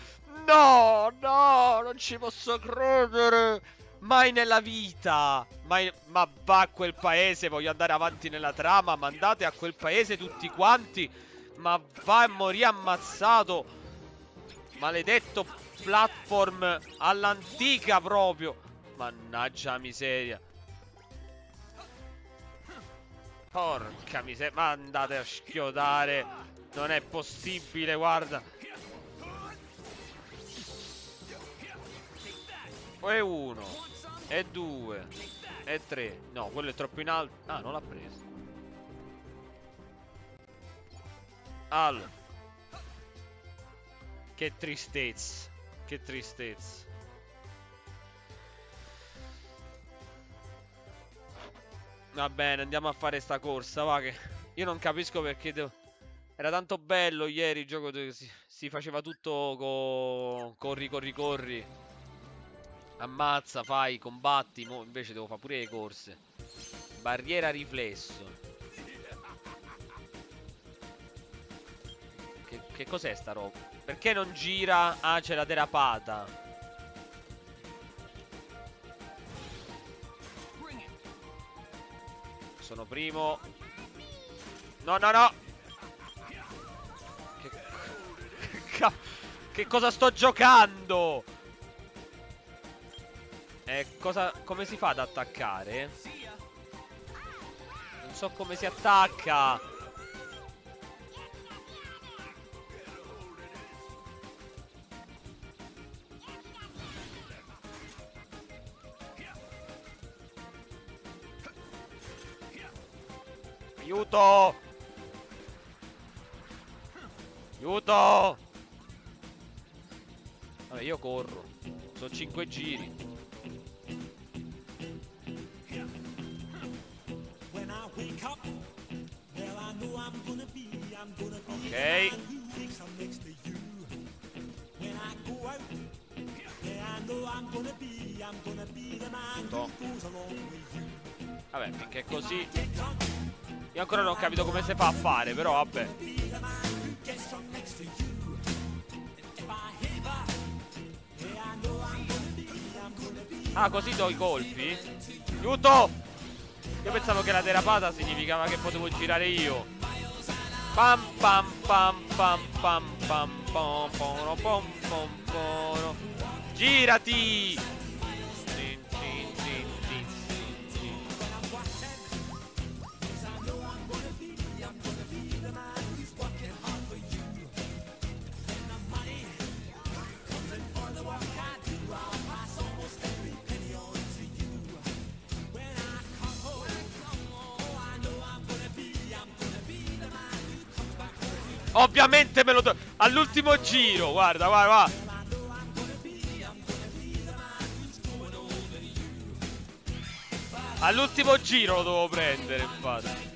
No, no, non ci posso credere. Mai nella vita. Mai... Ma va a quel paese, voglio andare avanti nella trama. Mandate a quel paese tutti quanti. Ma va a morire ammazzato. Maledetto platform all'antica proprio. Mannaggia miseria. Porca miseria. Ma andate a schiodare. Non è possibile, guarda. E uno. E due. E tre. No, quello è troppo in alto. Ah, non l'ha preso. Allora. Che tristezza. Che tristezza. Va bene, andiamo a fare sta corsa, va che... Io non capisco perché devo... Era tanto bello ieri il gioco si, si faceva tutto con... Corri, corri, corri. Ammazza, fai, combatti. Mo invece devo fare pure le corse. Barriera riflesso. Che, che cos'è sta roba? Perché non gira? Ah, c'è la derapata. Sono primo. No, no, no. Che, [laughs] che cosa sto giocando? Eh, cosa, come si fa ad attaccare? Non so come si attacca. I'm gonna be, I'm gonna be. Ah, così do i colpi? Aiuto! Io pensavo che la derapata significava che potevo girare io. Pam pam pam pam pam pam pom pom pom pom pom. Girati! All'ultimo giro, guarda, guarda, guarda. All'ultimo giro lo devo prendere, infatti.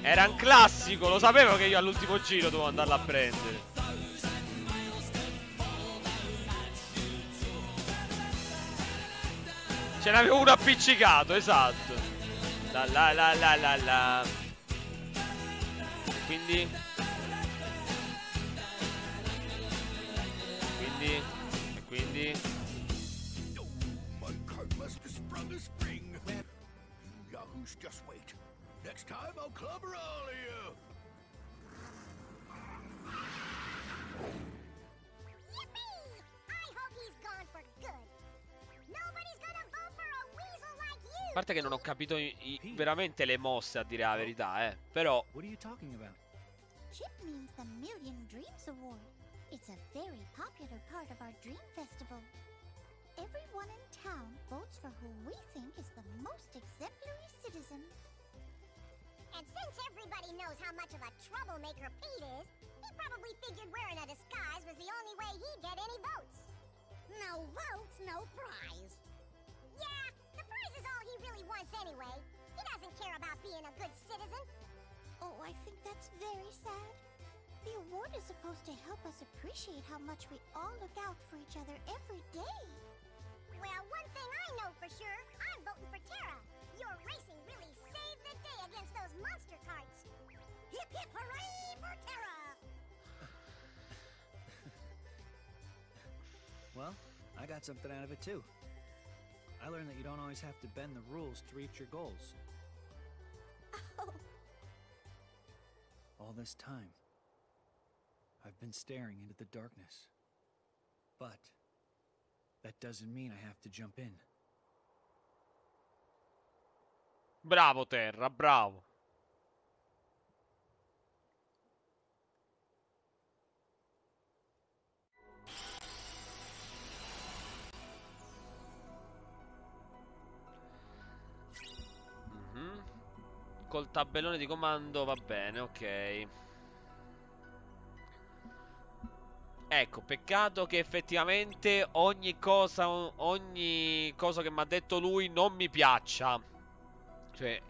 Era un classico, lo sapevo che io all'ultimo giro dovevo andarla a prendere. Ce n'avevo uno appiccicato, esatto. La la la la la la. Quindi parte che non ho capito i- i- veramente le mosse a dire la verità, eh. Però What are you talking about? Chip means the Million Dreams Award. It's a very popular part of our Dream Festival. Everyone in town votes for who we think is the most exemplary citizen. And since everybody Everybody knows how much of a troublemaker Pete is. He probably figured wearing a disguise was the only way he'd get any votes. No votes, no prize. Yeah, the prize is all he really wants anyway. He doesn't care about being a good citizen. Oh, I think that's very sad. The award is supposed to help us appreciate how much we all look out for each other every day. Well, one thing I know for sure, I'm voting for Terra. Your racing really saved the day against those monster carts. Hip hip hooray for Terra! Well, I got something out of it too. I learned that you don't always have to bend the rules to reach your goals. Oh, All this time, I've been staring into the darkness. But that doesn't mean I have to jump in. Bravo Terra, bravo. Col tabellone di comando va bene, ok. Ecco, peccato che effettivamente ogni cosa, ogni cosa che mi ha detto lui non mi piaccia. Cioè,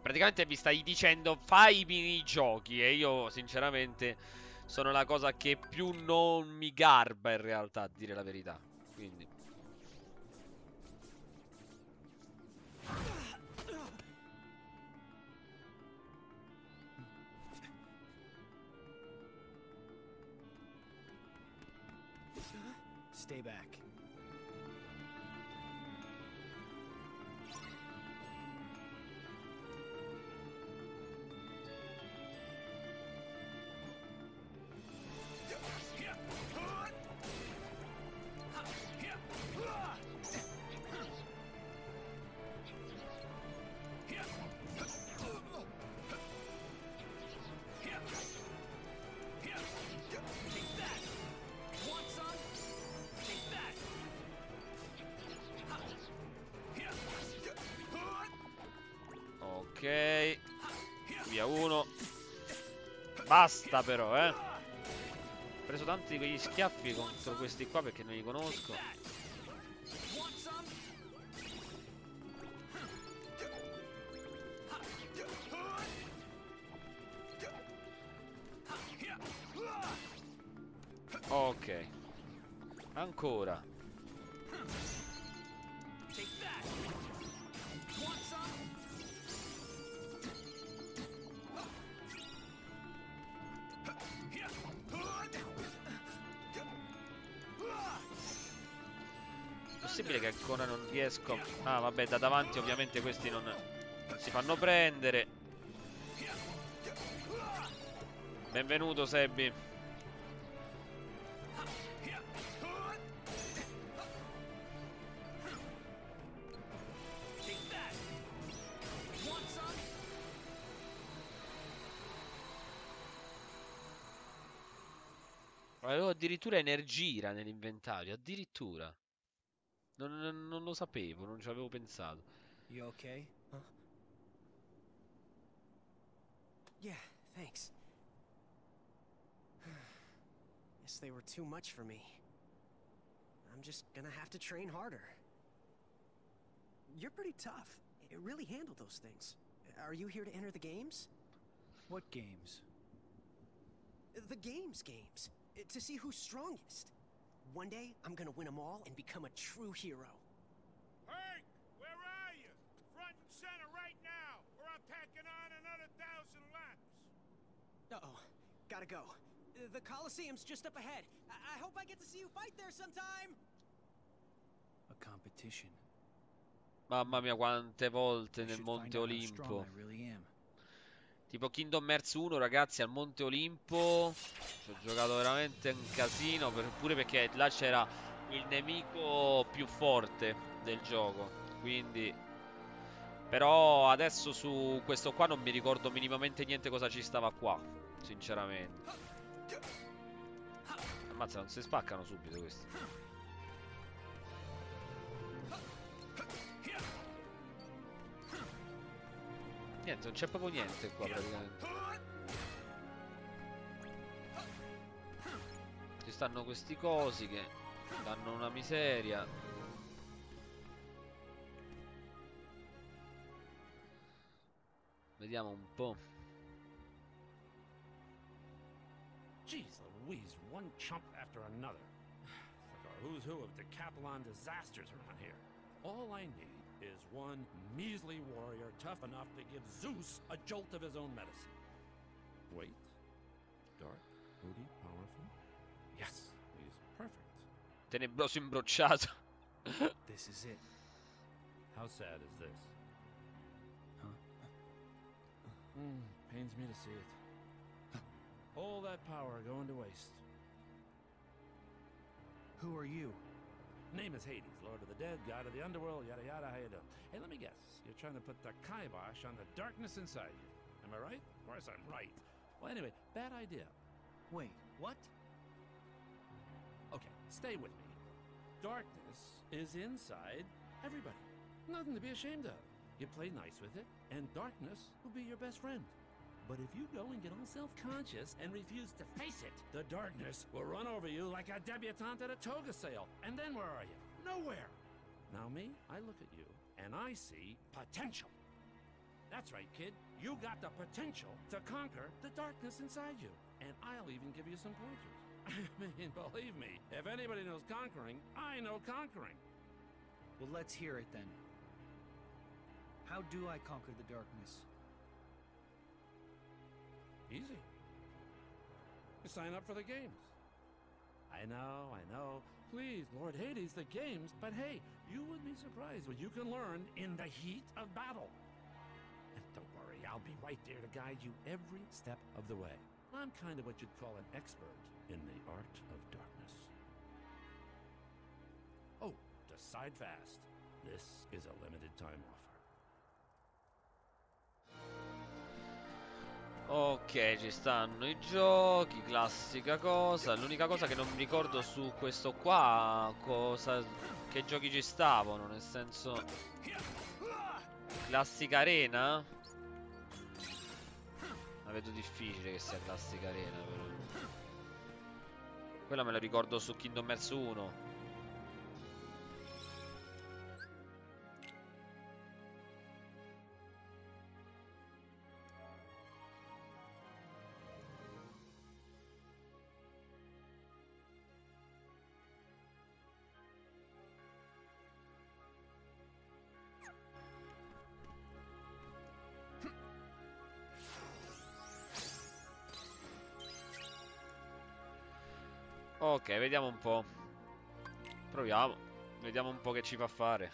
praticamente mi stai dicendo fai i minigiochi e io sinceramente sono la cosa che più non mi garba in realtà, a dire la verità. Quindi, Stay back. Basta però, eh. Ho preso tanti di quegli schiaffi contro questi qua perché non li conosco. Riesco. Ah, vabbè, da davanti ovviamente questi non, si fanno prendere. Benvenuto, Sebby. Avevo addirittura energia nell'inventario, addirittura. Non, non- non lo sapevo, non ci avevo pensato. You okay? Yeah, thanks. [sighs] Guess they were too much for me. I'm just gonna have to train harder. You're pretty tough. You really handled those things. Are you here to enter the games? What games? The games games. To see who's strongest. One day, I'm gonna win them all and become a true hero. Hank, where are you? Front and center right now, or I'm packing on another thousand laps. Uh-oh. Gotta go. The Coliseum's just up ahead. I, I hope I get to see you fight there sometime! A competition. Mamma mia, quante volte I nel should Monte find out how strong Olimpo. I really am. Tipo Kingdom Hearts 1, ragazzi, al Monte Olimpo. Ci ho giocato veramente un casino. per- pure perché là c'era il nemico più forte del gioco. Quindi. Però adesso su questo qua non mi ricordo minimamente niente cosa ci stava qua. Sinceramente. Ammazza, non si spaccano subito questi. Niente, non c'è proprio niente qua praticamente. Ci stanno questi cosi che danno una miseria. Vediamo un po'. Jeez Louise, one chump after another. It's like a who's who of Decathlon disasters around here. All I need is one measly warrior tough enough to give Zeus a jolt of his own medicine. Wait. Dark, moody, powerful. Yes, he's perfect. Tenebroso imbrocciato. [laughs] This is it. How sad is this? Huh? Hmm, pains me to see it. All that power going to waste. Who are you? Name is Hades, Lord of the Dead, God of the Underworld, yada yada, how you doing? Hey, let me guess. You're trying to put the kibosh on the darkness inside you. Am I right? Of course I'm right. Well, anyway, bad idea. Wait, what? Okay, stay with me. Darkness is inside everybody. Nothing to be ashamed of. You play nice with it, and darkness will be your best friend. But if you go and get all self-conscious and refuse to face it, the darkness will run over you like a debutante at a toga sale. And then where are you? Nowhere. Now me, I look at you and I see potential. That's right, kid. You got the potential to conquer the darkness inside you. And I'll even give you some pointers. [laughs] I mean, believe me, if anybody knows conquering, I know conquering. Well, let's hear it then. How do I conquer the darkness? Easy. You sign up for the games. I know, I know. Please, Lord Hades, the games. But hey, you would be surprised what you can learn in the heat of battle. And don't worry, I'll be right there to guide you every step of the way. I'm kind of what you'd call an expert in the art of darkness. Oh, decide fast. This is a limited time offer. Ok, ci stanno i giochi, classica cosa. L'unica cosa che non mi ricordo su questo qua, cosa, che giochi ci stavano, nel senso... Classica arena? La vedo difficile che sia classica arena, però. Quella me la ricordo su Kingdom Hearts 1. Ok, vediamo un po'. Proviamo. Vediamo un po' che ci fa fare.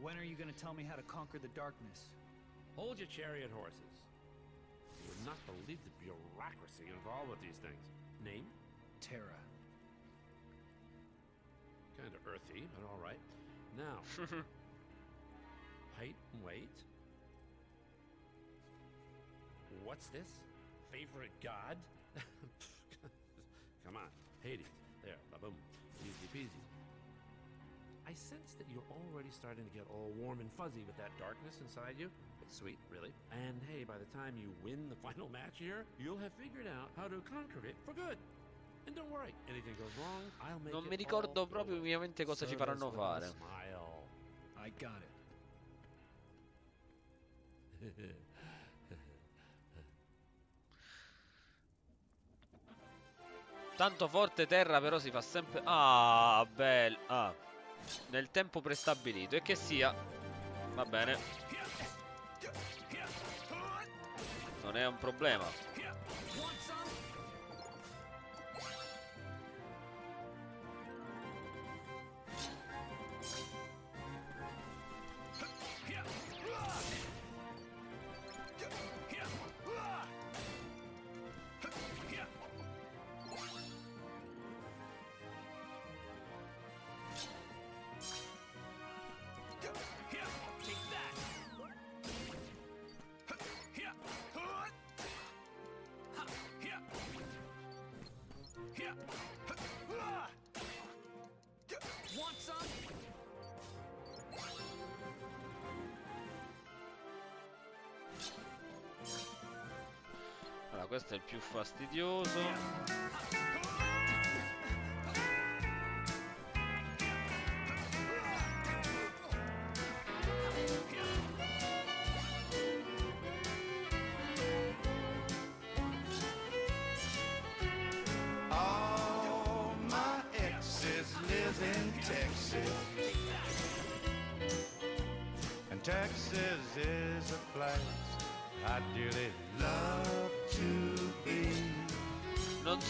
When are you gonna tell me how to conquer the darkness? Hold your chariot horses. You would not believe the bureaucracy involved with these things. Name? Terra. Kind of earthy, but all right. Now, [laughs] height and weight. What's this? Favorite god? [laughs] Come on, Hades. There, ba-boom. Easy peasy. I sense that you're already starting to get all warm and fuzzy with that darkness inside you. It's sweet, really. And hey, by the time you win the [laughs] final match here, you'll have figured out how to conquer it for good. And don't worry, anything goes wrong, I'll make Non it mi ricordo all proprio go minimamente cosa ci faranno fare. Smile. I got it. [laughs] Tanto forte terra però si fa sempre... Ah, bello. Ah. Nel tempo prestabilito. E che sia... Va bene. Non è un problema. Questo è il più fastidioso.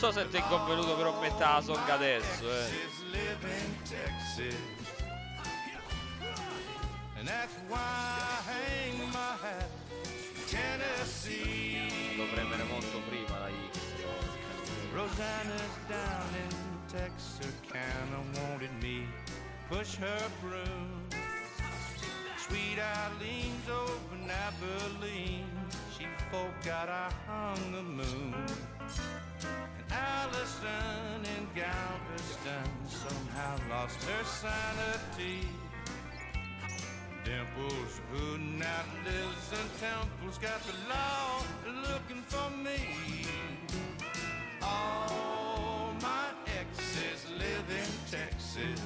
So se ti è convenuto però metà la song adesso, eh. Devo premere molto prima la X. Rosanna's down in Texarkana wanted me push her broom. Sweet Eileen's over in Abilene. She forgot I hung the moon. Allison in Galveston somehow lost her sanity. Dimples, who now lives in Temple's got the law looking for me. All my exes live in Texas.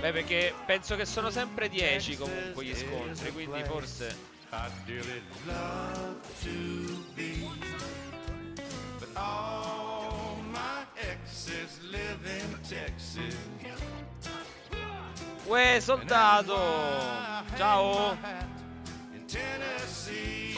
Beh, perché penso che sono sempre 10 comunque gli scontri, quindi forse... I dearly love to be. But all exes live in Texas. Uè, soldato! Ciao! In Tennessee.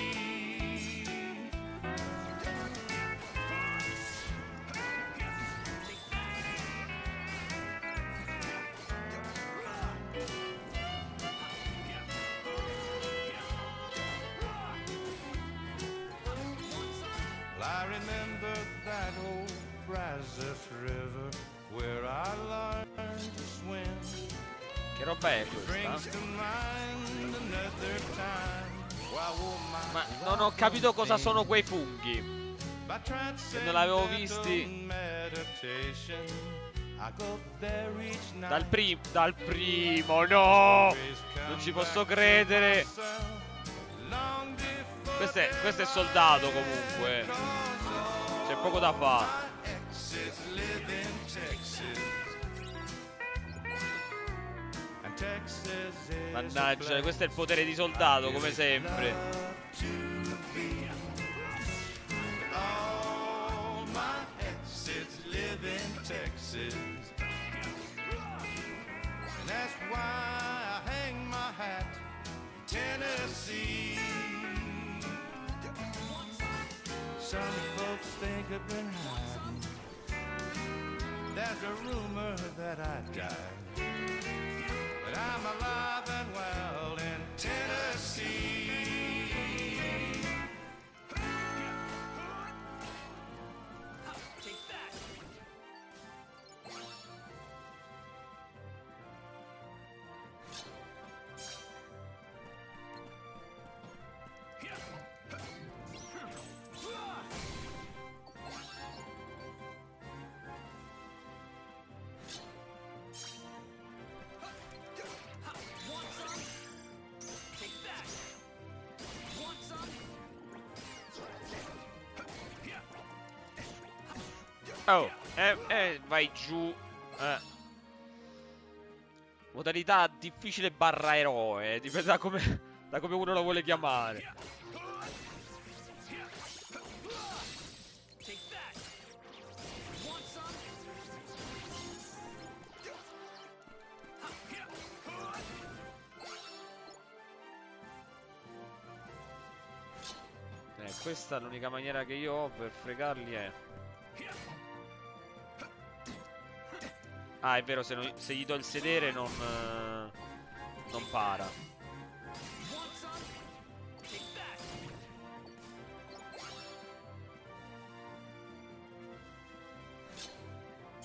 I remember that old Brazos River where I learned to swim. Che roba è questa? Ma non ho capito cosa sono quei funghi. Se non l'avevo visti dal, prim- dal primo, no! Non ci posso credere. Questo è, questo è soldato comunque. C'è poco da fare. Mannaggia, questo è il potere di soldato, come sempre. All my exes live in Texas. And that's why I hang my hat in Tennessee. Some folks think I've been hiding. There's a rumor that I died. But I'm alive and well in Tennessee. Oh, eh, eh, vai giù. Eh. Modalità difficile barra eroe, dipende da come, da come uno lo vuole chiamare. Eh, questa è l'unica maniera che io ho per fregarli è... Ah, è vero, se, non- se gli do il sedere non... eh, non para.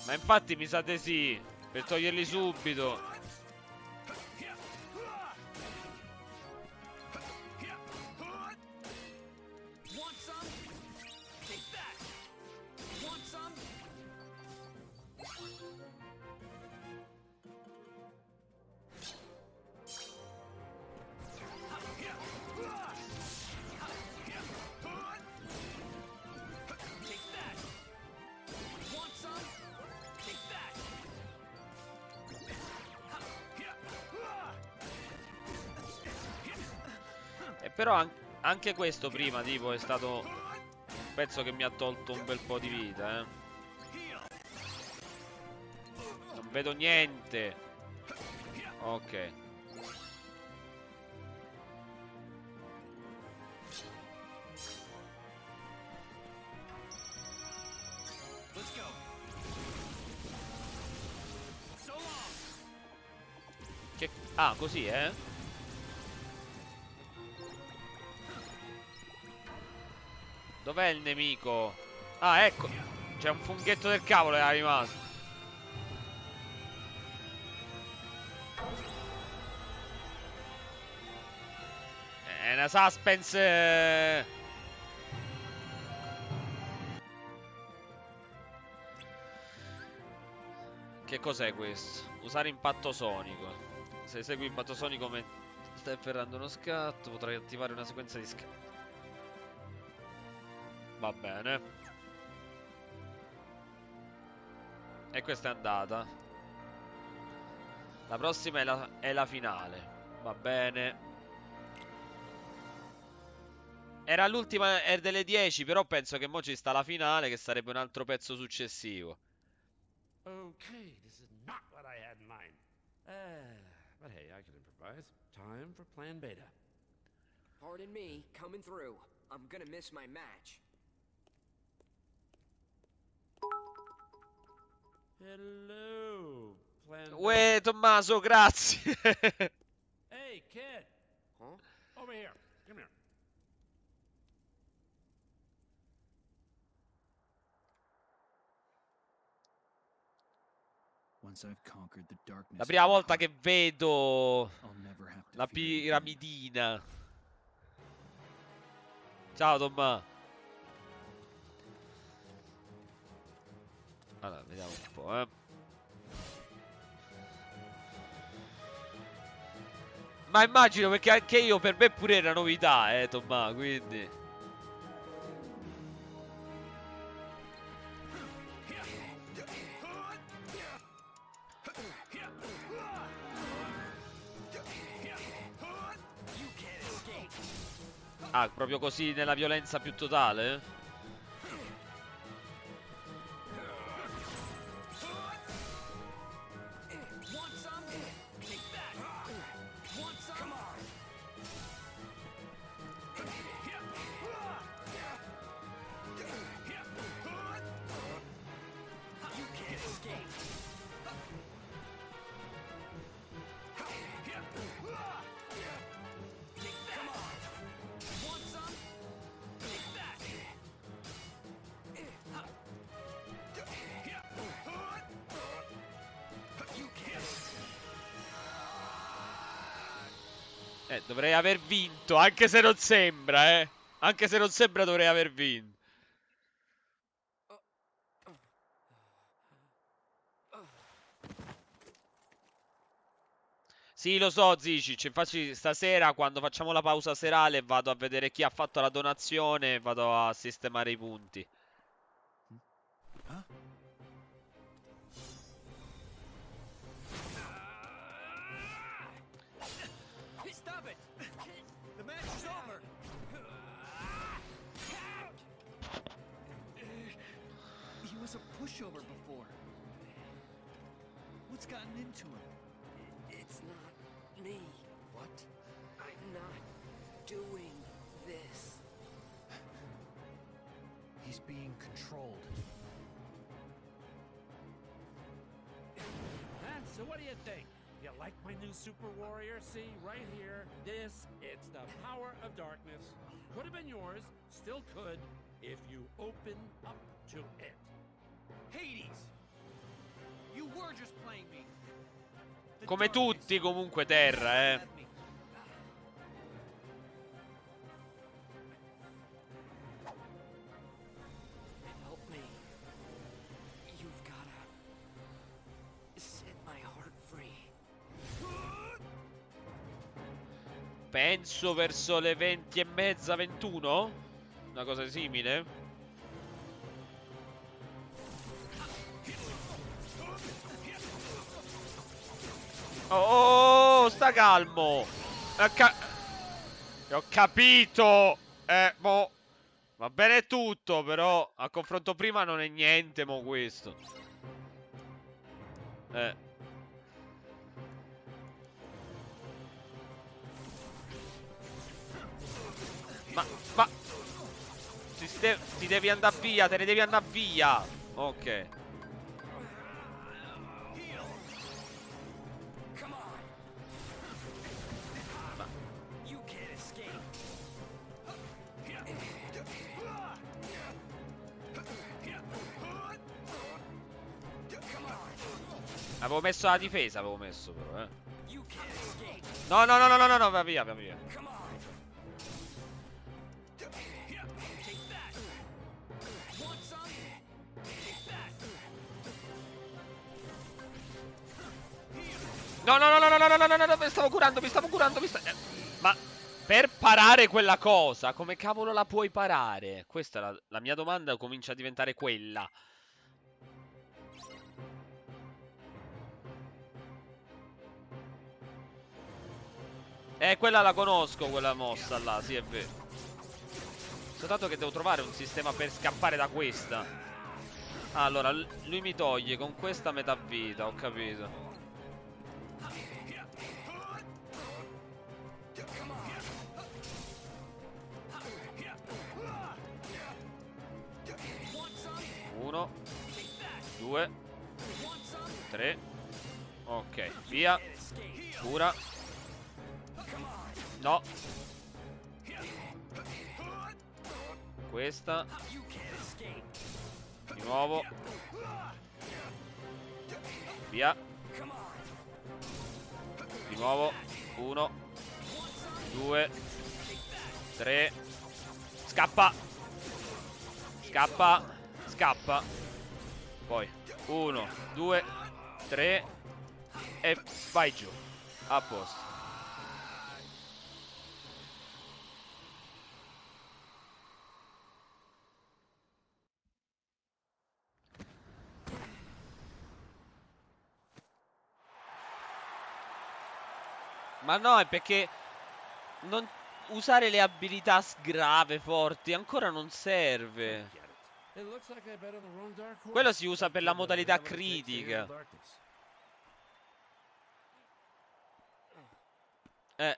Ma infatti mi sa di sì, per toglierli subito. Però an- anche questo prima, tipo, è stato... Penso che mi ha tolto un bel po' di vita, eh. Non vedo niente. Ok. Ah, così, eh? Dov'è il nemico? Ah, ecco. C'è un funghetto del cavolo era rimasto. È una suspense. eh. Che cos'è questo? Usare impatto sonico. Se esegui impatto sonico mentre stai afferrando uno scatto, potrai attivare una sequenza di scatti. Va bene. E questa è andata. La prossima è la, è la finale. Va bene. Era l'ultima era delle 10, però penso che mo ci sta la finale, che sarebbe un altro pezzo successivo. Okay, this is not what I had in mind. Uh, but hey, I can improvise. Time for plan beta. Pardon me, coming through. I'm gonna miss my match. Hello, plan Uè, Tommaso, grazie. [laughs] Hey, kid. Huh? Over here. Come here. La prima volta che vedo la piramidina. Ciao Tomma. Allora, vediamo un po', eh. Ma immagino perché anche io per me pure era novità, eh, Tomma, quindi. Ah, proprio così nella violenza più totale? Dovrei aver vinto, anche se non sembra, eh. Anche se non sembra dovrei aver vinto. Sì, lo so, Zicic. Infatti, stasera, quando facciamo la pausa serale, vado a vedere chi ha fatto la donazione e vado a sistemare i punti. Controlled. Huh? So what do you think? You like my new super warrior? See, right here. This, it's the power of darkness. Could have been yours, still could, if you open up to it. Hades! You were just playing me. Come tutti, comunque, Terra, eh. Penso verso le 20 e mezza, 21? Una cosa simile? Oh, oh, oh, sta calmo. Ho capito! Eh, mo... Va bene tutto, però a confronto prima non è niente, mo questo. Eh. Ma, ma... Ti, ste- ti devi andare via, te ne devi andare via. Ok. Avevo messo la difesa, avevo messo però, eh. No, no, no, no, no, no, no, va via, va via. No, no, no, no, no, no, no, no, no, no, mi stavo curando, mi stavo curando, mi sta... eh, Ma per parare quella cosa, come cavolo la puoi parare? Questa è la, la mia domanda, comincia a diventare quella. Eh, quella la conosco, quella mossa là, sì, è vero. Soltanto che devo trovare un sistema per scappare da questa. Ah, allora, lui mi toglie con questa metà vita, ho capito. Uno, due, tre. Ok, via. Cura. No. Questa. Di nuovo. Via. Di nuovo. Uno. Due. Tre. Scappa. Scappa. Scappa. Poi. Uno. Due. Tre. E vai giù. A posto. Ma no, è perché non usare le abilità sgrave forti ancora non serve. Quello si usa per la modalità critica. Eh,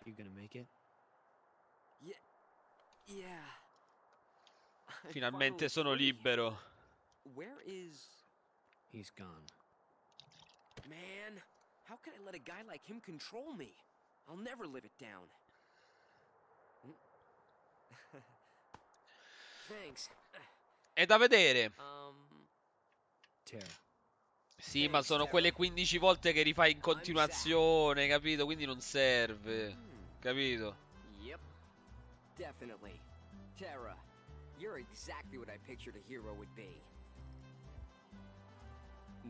[laughs] finalmente sono libero. Where is. He's gone. Man, how can I let a guy like him control me? I'll never live it down. Hmm? [laughs] Thanks. È da vedere. Um, Terra. Sì, ma sono quelle 15 volte che rifai in continuazione, capito? Quindi non serve. Capito? yep. Definitely. Terra, you're exactly what I pictured a hero would be.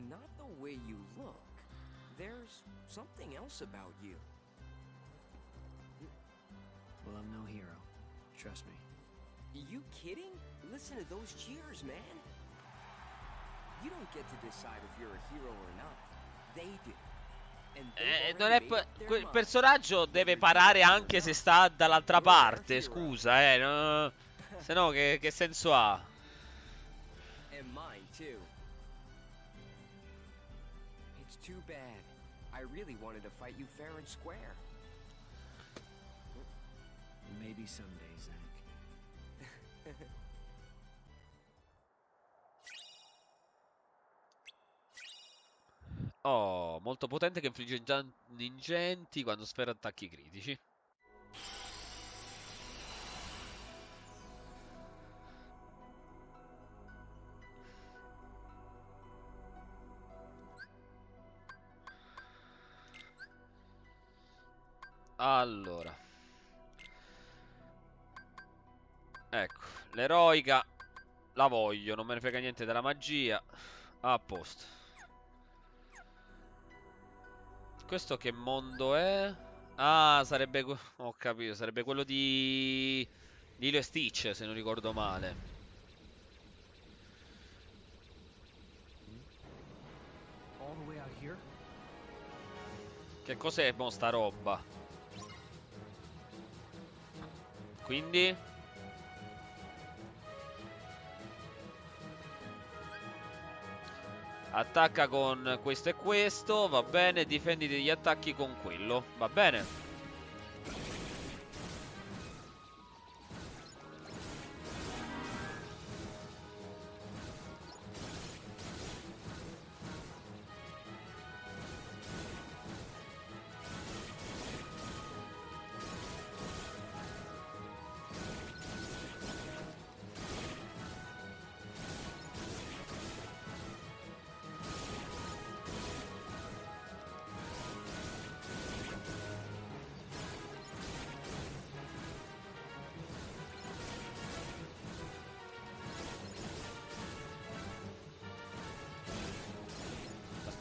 Not the way you look. There's something else about you. Well, I'm no hero. Trust me. You kidding? Listen to those cheers, man. You don't get to decide if you're a hero or not. They do. Eh, quel personaggio deve parare anche se sta dall'altra parte. Scusa, eh. No, [laughs] se no, che, che senso ha? And mine, too. It's too bad. I really wanted to fight you fair and square. Maybe someday, Oh, molto potente che infligge danni ingenti quando sfera attacchi critici. Allora. Ecco, l'eroica la voglio, non me ne frega niente della magia. A posto. Questo che mondo è? Ah, sarebbe... Ho capito, sarebbe quello di... Lilo e Stitch, se non ricordo male. Che cos'è mo sta roba? Quindi? Attacca con questo e questo, va bene, difenditi gli attacchi con quello, va bene.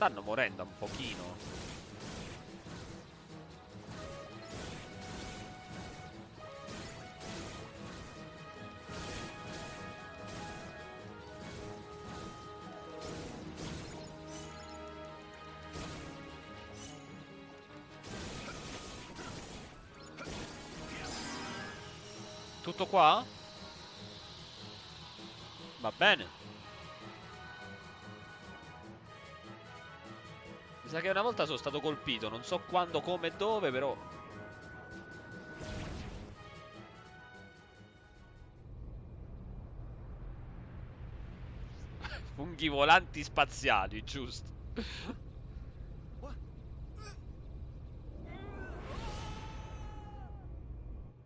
Stanno morendo un pochino. Tutto qua? Va bene. Che una volta sono stato colpito, non so quando, come e dove, però. [laughs] Funghi volanti spaziali, giusto.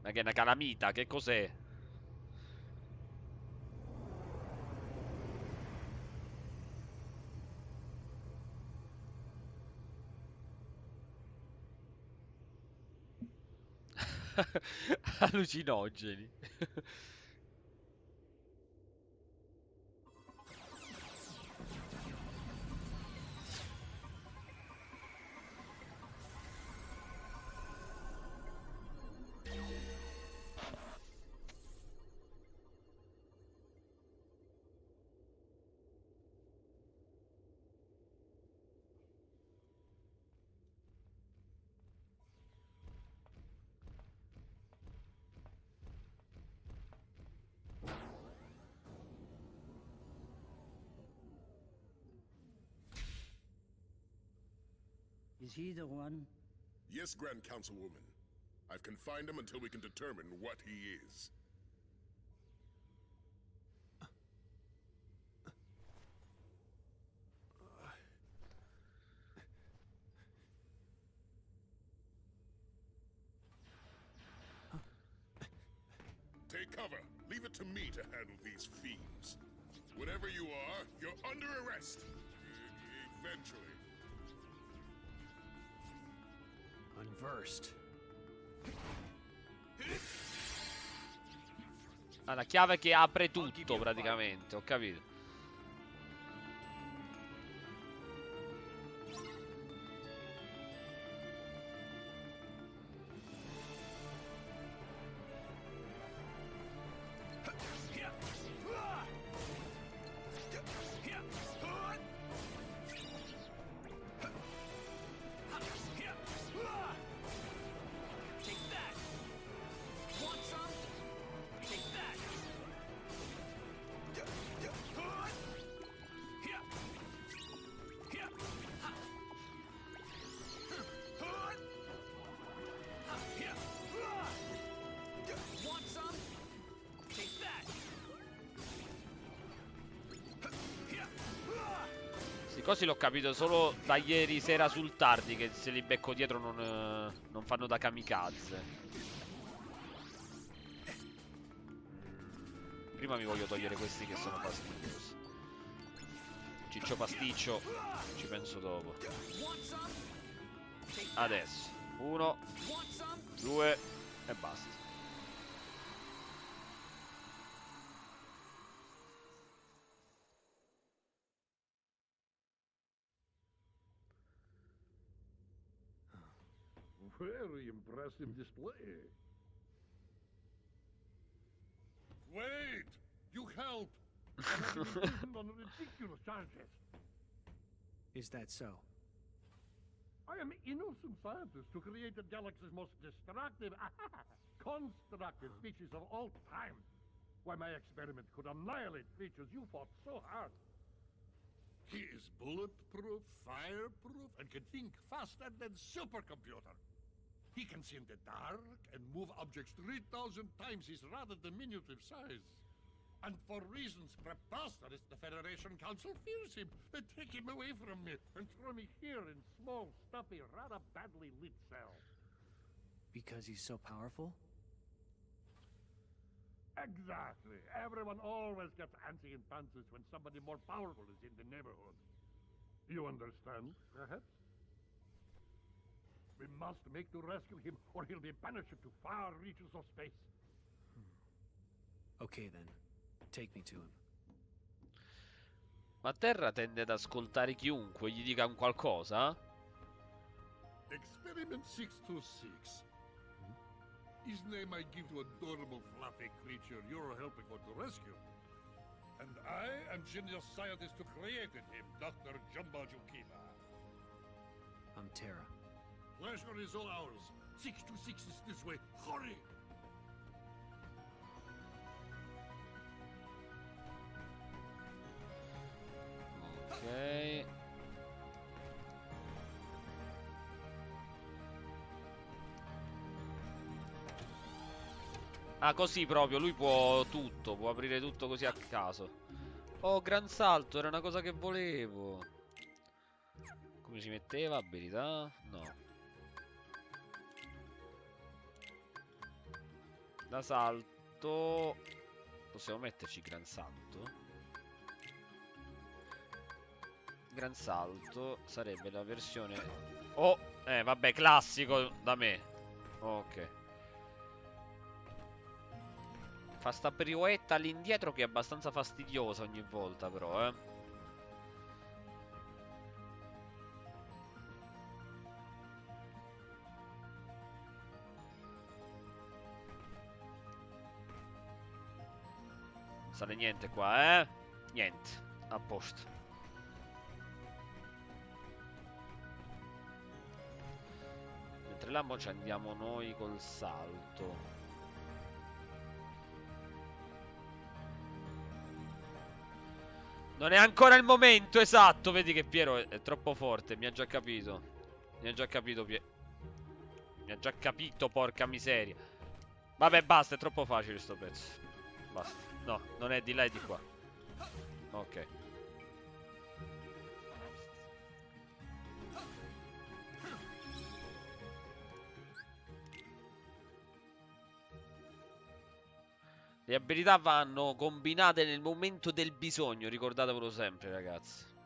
Ma che è una calamita, che cos'è? Allucinogeni. [laughs] Is he the one? Yes, Grand Councilwoman. I've confined him until we can determine what he is. Ah, la chiave che apre tutto praticamente, ho capito. Cosi l'ho capito solo da ieri sera sul tardi che se li becco dietro non, eh, non fanno da kamikaze. Prima mi voglio togliere questi che sono fastidiosi. Ciccio pasticcio, ci penso dopo. Adesso. Uno, due e basta. Impressive display. Wait! You help! [laughs] On ridiculous charges. Is that so? I am innocent scientist who created the galaxy's most destructive [laughs] constructed species of all time. Why, my experiment could annihilate creatures you fought so hard. He is bulletproof, fireproof, and can think faster than supercomputer. He can see in the dark and move objects 3,000 times his rather diminutive size. And for reasons preposterous, the Federation Council fears him. They take him away from me and throw me here in small, stuffy, rather badly lit cell. Because he's so powerful? Exactly. Everyone always gets antsy and pantsy when somebody more powerful is in the neighborhood. You understand, perhaps? We must make to rescue him, or he'll be banished to far reaches of space. Hmm. Okay then. Take me to him. Ma Terra tende ad ascoltare chiunque gli dica un qualcosa? Experiment 626. Hmm? His name I give to adorable fluffy creature you're helping for to rescue. And I am genius scientist who created him, Dr. Jumbo Jukina. I'm Terra. Pleasure is all ours. 626 is this way. Hurry! Ok. Ah, così proprio, lui può tutto, può aprire tutto così a caso. Oh, gran salto, era una cosa che volevo. Come si metteva? Abilità? No. Da salto... Possiamo metterci gran salto? Gran salto sarebbe la versione... Oh! Eh, vabbè, classico da me. Ok. Fa sta pirouetta all'indietro che è abbastanza fastidiosa ogni volta, però, eh. Sale niente qua, eh. Niente. A posto. Mentre là ci andiamo noi col salto. Non è ancora il momento esatto. Vedi che Piero è, è troppo forte. Mi ha già capito. Mi ha già capito Piero. Mi ha già capito, porca miseria. Vabbè, basta, è troppo facile sto pezzo. Basta. No, non è di là, è di qua. Ok. Le abilità vanno combinate nel momento del bisogno, ricordatevelo sempre, ragazzi.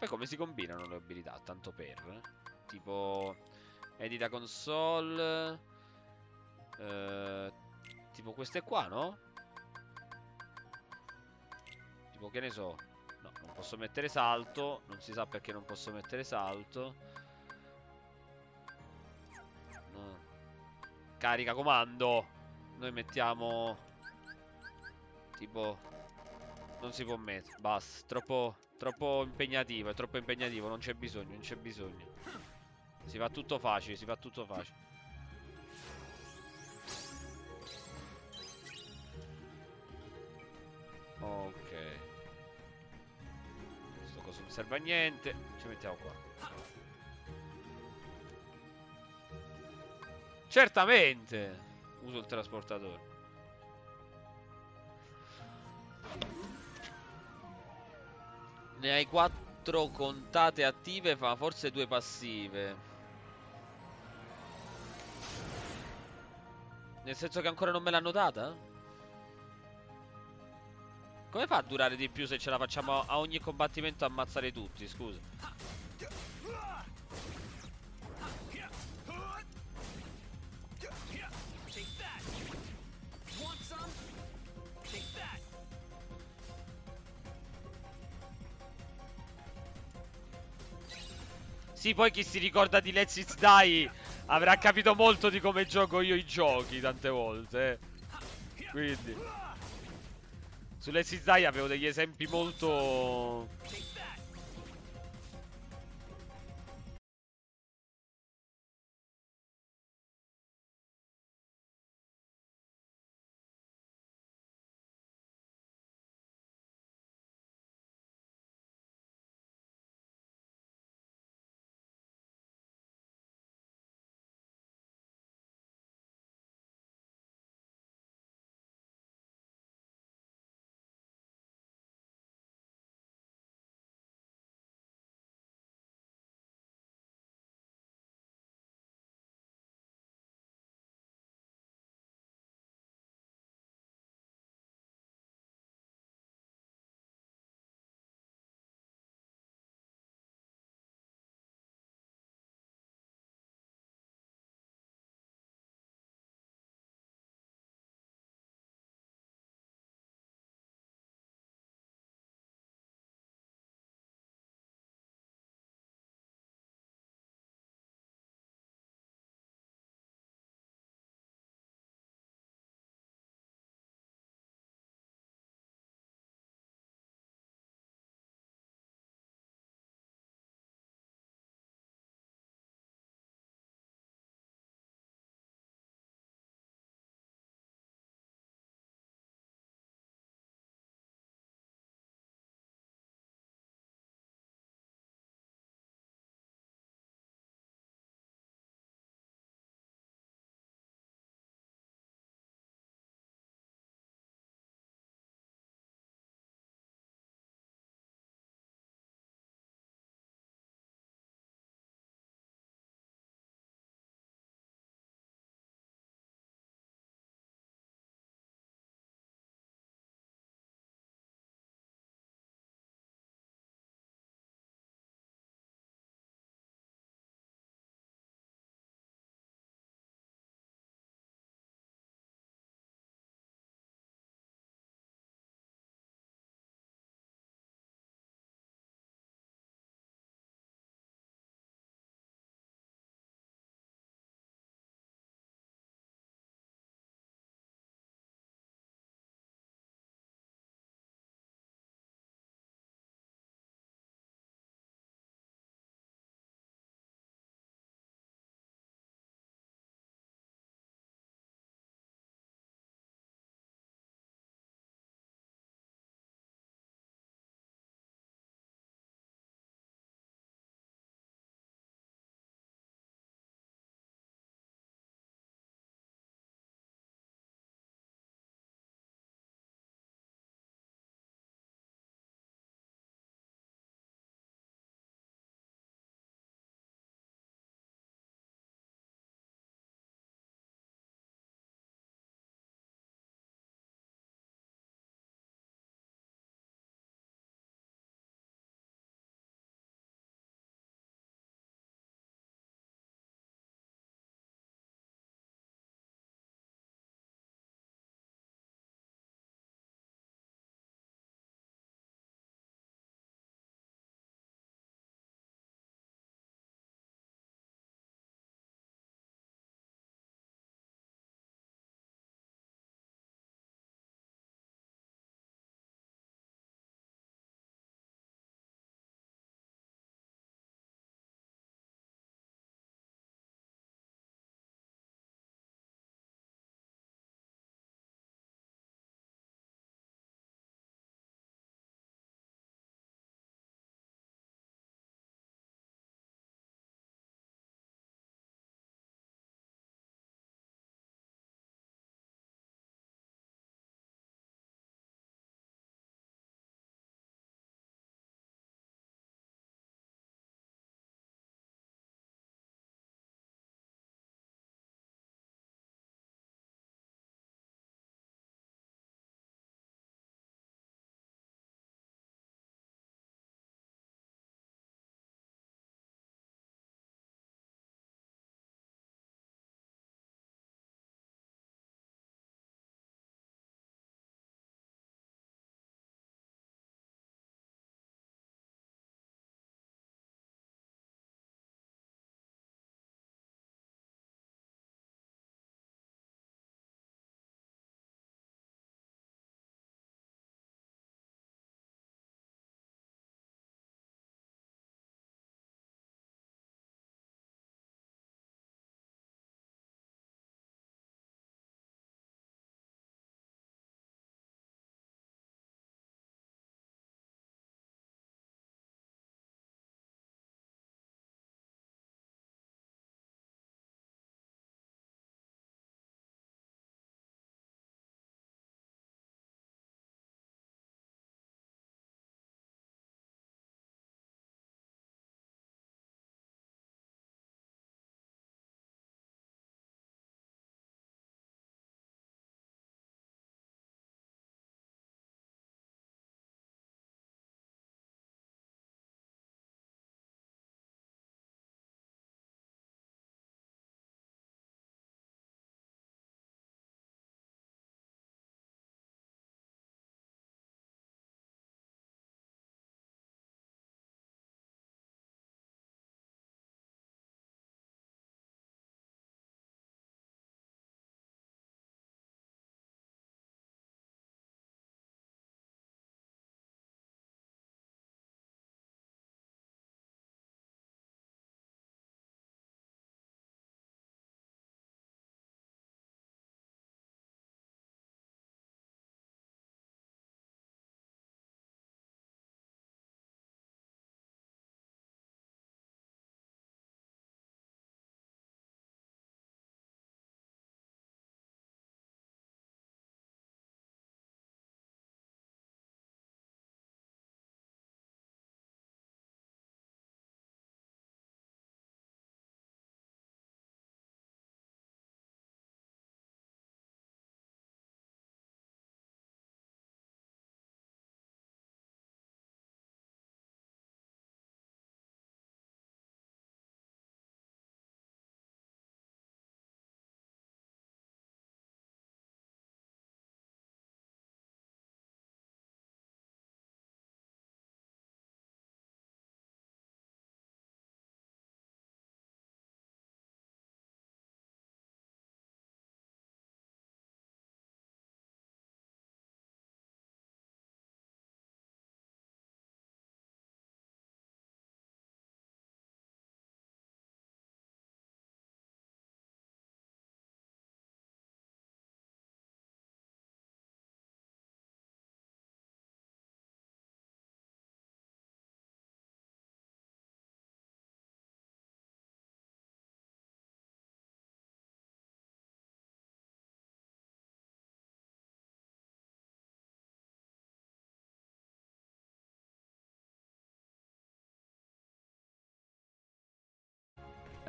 Poi come si combinano le abilità? Tanto per. eh? Tipo... Edita console... eh, tipo queste qua, no? Tipo che ne so. No, non posso mettere salto. Non si sa perché non posso mettere salto. No. Carica comando. Noi mettiamo... Tipo... Non si può mettere. Basta. Troppo, troppo impegnativo. È troppo impegnativo. Non c'è bisogno. Non c'è bisogno. Si fa tutto facile. Si fa tutto facile. Ok. Questo coso non serve a niente. Ci mettiamo qua. Certamente. Uso il trasportatore. Ne hai quattro contate attive, fa forse due passive. Nel senso che ancora non me l'hanno data? Come fa a durare di più se ce la facciamo a ogni combattimento ammazzare tutti, scusa? Sì, poi chi si ricorda di Let's It Die avrà capito molto di come gioco io i giochi tante volte. eh. Quindi. Su Let's It Die avevo degli esempi molto...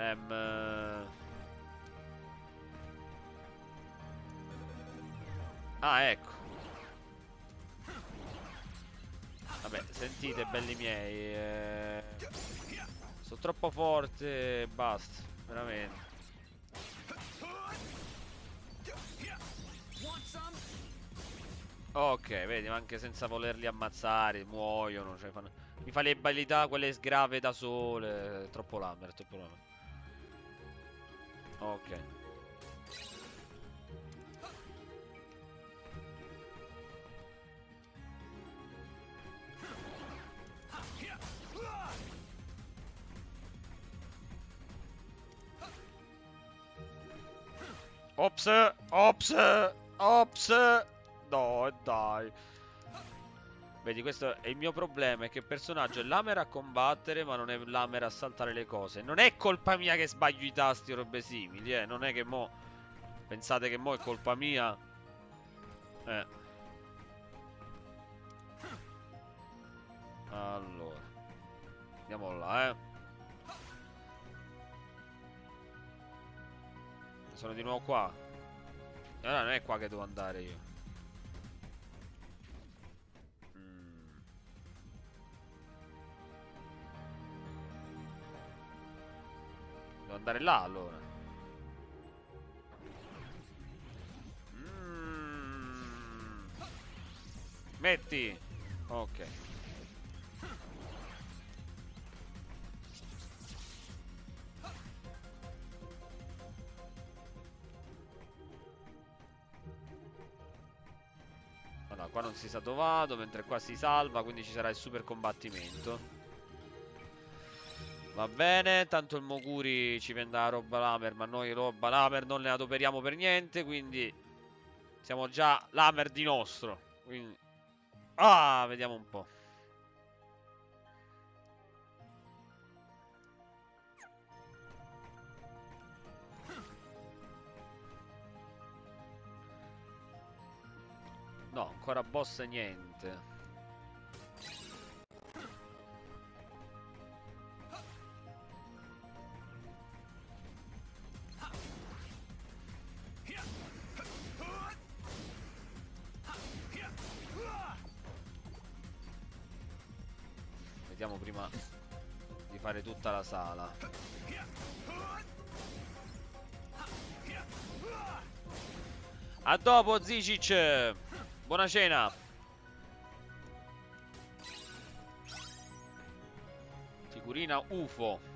Ehm, eh. Ah, ecco. Vabbè, sentite, belli miei. Eh... Sono troppo forte basta. Veramente. Ok, vedi, ma anche senza volerli ammazzare, muoiono. Cioè fanno... Mi fa le abilità, quelle sgrave da sole. Troppo lamer, troppo lamer. Ok. Ops, ops, ops. No, dai. Vedi, questo è il mio problema, è che il personaggio è lamer a combattere, ma non è lamer a saltare le cose. Non è colpa mia che sbaglio i tasti o robe simili, eh. Non è che mo... Pensate che mo è colpa mia? Eh. Allora. Andiamo là, eh. Sono di nuovo qua. Allora non è qua che devo andare io. Andare là allora. Mm. Metti. Ok. Allora, qua non si sa dove vado, mentre qua si salva, quindi ci sarà il super combattimento. Va bene, tanto il Moguri ci vende la roba Lamer, ma noi roba Lamer non ne adoperiamo per niente, quindi siamo già Lamer di nostro. Quindi... Ah, vediamo un po'. No, ancora boss niente. Fare tutta la sala. A dopo Zicic. Buona cena. Figurina UFO.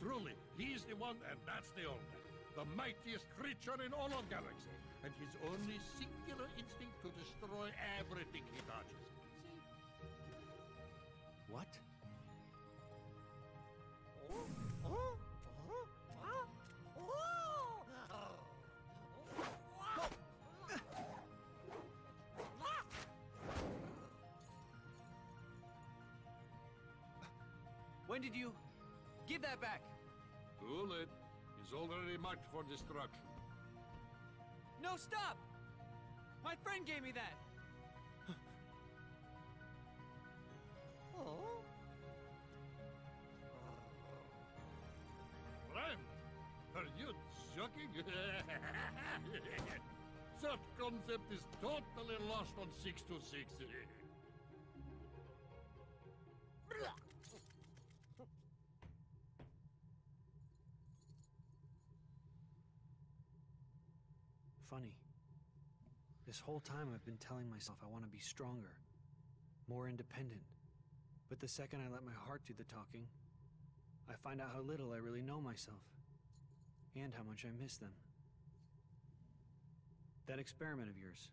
Truly, he's the one and that's the only. The mightiest creature in all of galaxy. And his only singular instinct to destroy everything he touches. What? He's already marked for destruction. No, stop! My friend gave me that! Oh? Friend, are you joking? [laughs] Such concept is totally lost on 626. Funny. This whole time I've been telling myself I want to be stronger, more independent. But the second I let my heart do the talking, I find out how little I really know myself, and how much I miss them. That experiment of yours,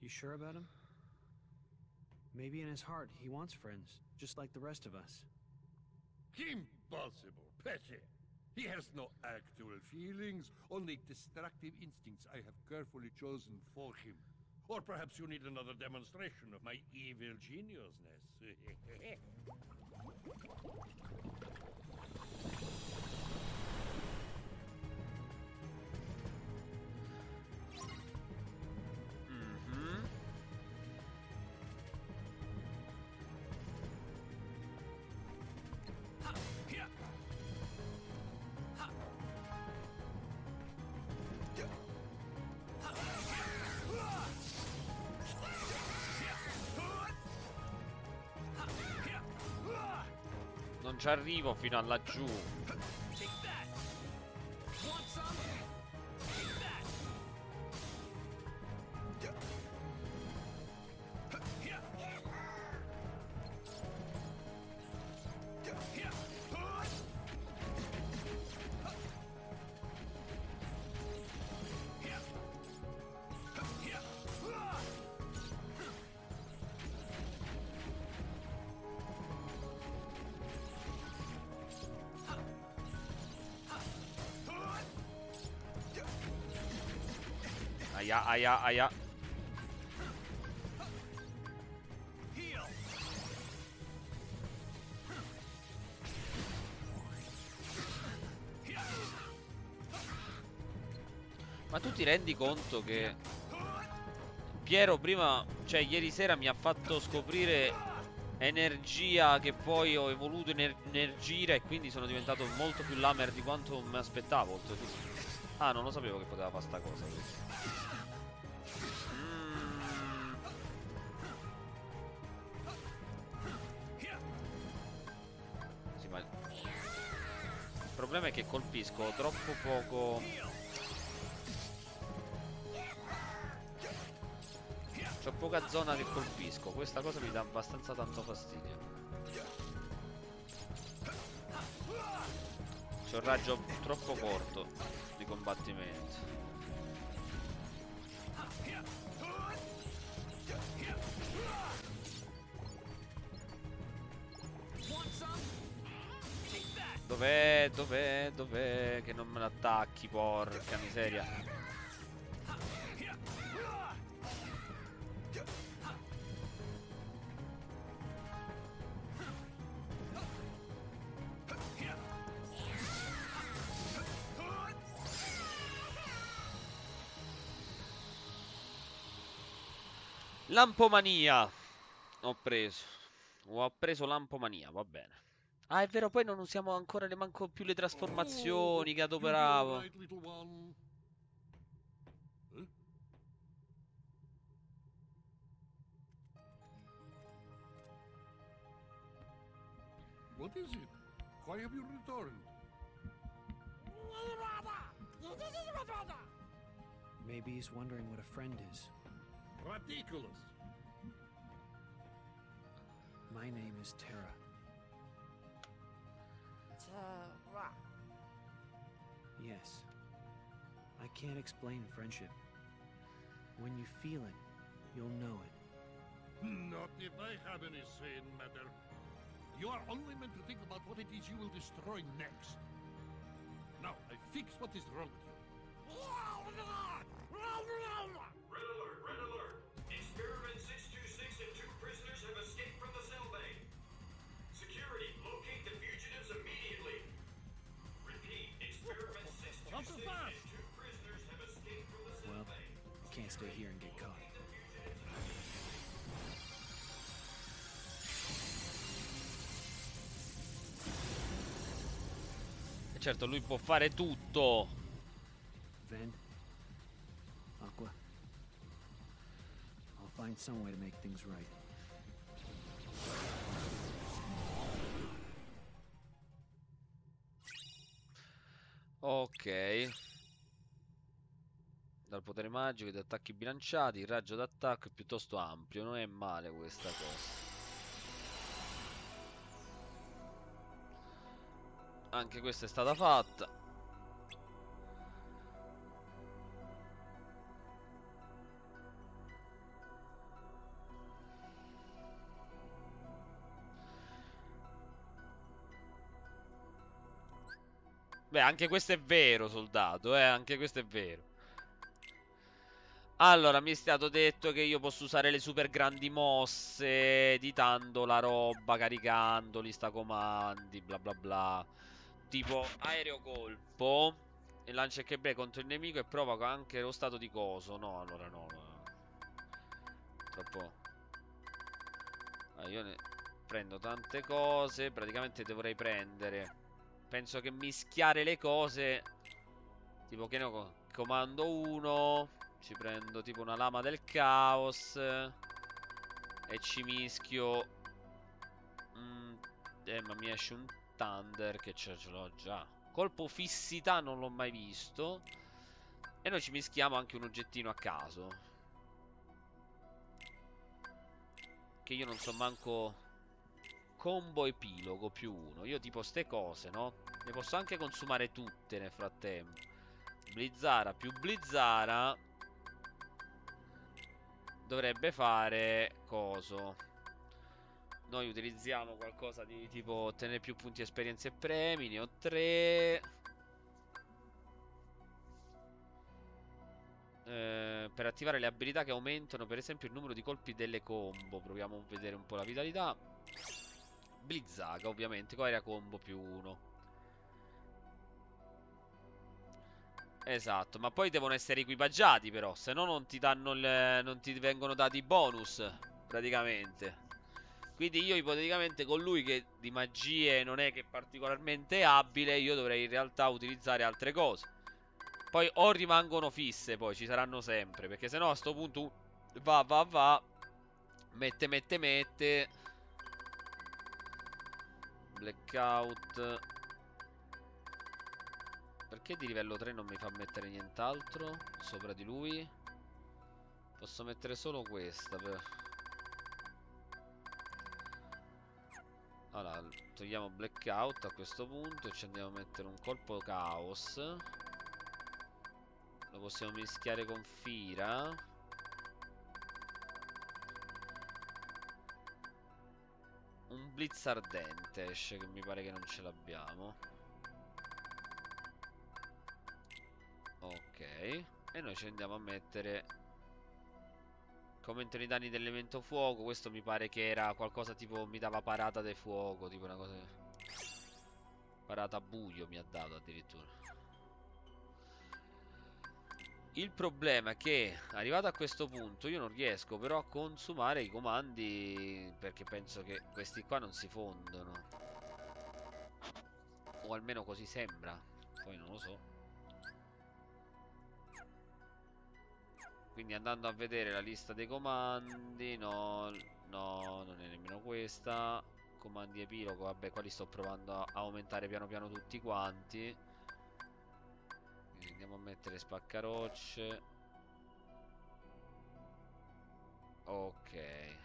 you sure about him? Maybe in his heart he wants friends, just like the rest of us. Impossible, Pesce. He has no actual feelings, only destructive instincts I have carefully chosen for him. Or perhaps you need another demonstration of my evil geniusness. [laughs] ci arrivo fino a laggiù. Aia, aia. Ma tu ti rendi conto che Piero prima, cioè ieri sera mi ha fatto scoprire energia che poi ho evoluto in er- energia e quindi sono diventato molto più lamer di quanto mi aspettavo oltretutto. Ah, non lo sapevo che poteva fare sta cosa. questo. Colpisco troppo poco. C'ho poca zona che colpisco, questa cosa mi dà abbastanza tanto fastidio. C'è un raggio troppo corto di combattimento. Dov'è? Che non me l'attacchi, porca miseria. Lampomania. Ho preso. Ho preso lampomania, va bene. Ah, è vero, poi non usiamo ancora ne manco più le trasformazioni che adoperavo. Right. Huh? What is it? Why have you returned? Maybe he's wondering what a friend is. Ridiculous. My name is Terra. Yes. I can't explain friendship. When you feel it, you'll know it. Not if I have any say in matter. You are only meant to think about what it is you will destroy next. Now, I fix what is wrong with you. Red alert, red alert. Experiment certo, lui può fare tutto. Ven? Aqua? I'll find some way to make things right. Ok. Dal potere magico ed attacchi bilanciati, il raggio d'attacco è piuttosto ampio, non è male questa cosa. Anche questa è stata fatta. Beh, anche questo è vero, soldato, eh, anche questo è vero. Allora, mi è stato detto che io posso usare le super grandi mosse, editando la roba, caricandoli, sta comandi, bla bla bla. Tipo aereo colpo e lancia che beh contro il nemico e provoca anche lo stato di coso. No, allora no. no. Troppo. Ah, io ne prendo tante cose, praticamente dovrei prendere. Penso che mischiare le cose, tipo che ne ho, comando 1. Ci prendo tipo una lama del caos. E ci mischio. Mm, eh, ma mi esce un thunder che ce l'ho già. Colpo fissità non l'ho mai visto. E noi ci mischiamo anche un oggettino a caso. Che io non so manco. Combo epilogo più uno. Io tipo ste cose, no? Le posso anche consumare tutte nel frattempo. Blizzara più Blizzara dovrebbe fare coso. Noi utilizziamo qualcosa di tipo ottenere più punti esperienza e premi, ne ho 3. Eh, per attivare le abilità che aumentano per esempio il numero di colpi delle combo. Proviamo a vedere un po' la vitalità. Blizzaga ovviamente, qua era combo più 1. Esatto, ma poi devono essere equipaggiati però, se no non ti danno il, non ti vengono dati bonus, praticamente. Quindi io ipoteticamente con lui che di magie non è che particolarmente abile, io dovrei in realtà utilizzare altre cose. Poi o rimangono fisse, poi ci saranno sempre, perché se no a sto punto va va va, mette mette mette. Blackout. Perché di livello 3 non mi fa mettere nient'altro sopra di lui? Posso mettere solo questa per... Allora, togliamo blackout a questo punto e ci andiamo a mettere un colpo caos. Lo possiamo mischiare con Fira. Un blitz ardente esce che mi pare che non ce l'abbiamo. Ok. E noi ci andiamo a mettere come aumentano i danni dell'elemento fuoco. Questo mi pare che era qualcosa tipo mi dava parata del fuoco, tipo una cosa parata buio mi ha dato addirittura. Il problema è che arrivato a questo punto io non riesco però a consumare i comandi perché penso che questi qua non si fondono. O almeno così sembra. Poi non lo so. Quindi andando a vedere la lista dei comandi No, no, non è nemmeno questa. Comandi epilogo, vabbè qua li sto provando a aumentare piano piano tutti quanti. Quindi andiamo a mettere spaccarocce. Ok.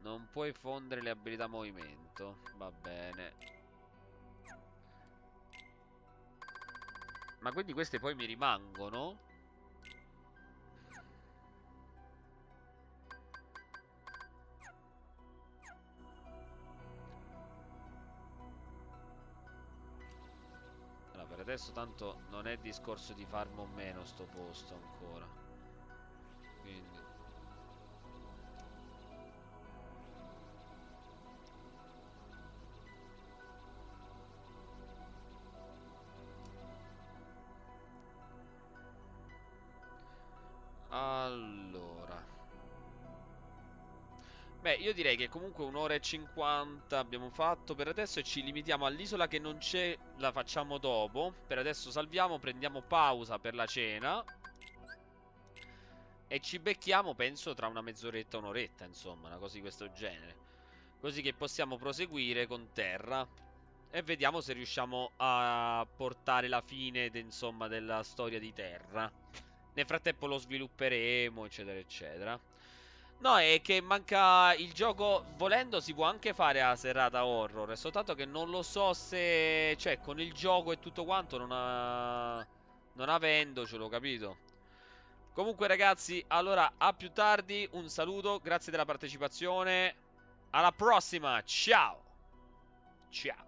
Non puoi fondere le abilità movimento. Va bene Ma quindi queste poi mi rimangono? Allora, per adesso tanto non è discorso di farmo o meno sto posto ancora. Io direi che comunque un'ora e cinquanta abbiamo fatto per adesso E ci limitiamo all'isola che non c'è La facciamo dopo. Per adesso salviamo, prendiamo pausa per la cena E ci becchiamo penso tra una mezz'oretta un'oretta Insomma una cosa di questo genere. Così che possiamo proseguire con terra E vediamo se riusciamo a portare la fine insomma, della storia di terra. Nel frattempo lo svilupperemo, eccetera, eccetera. No, è che manca il gioco. Volendo si può anche fare a serata horror. Soltanto che non lo so se. Cioè, con il gioco e tutto quanto, non, ha... non avendocelo, capito? Comunque, ragazzi, allora a più tardi. Un saluto, grazie della partecipazione. Alla prossima, ciao. Ciao.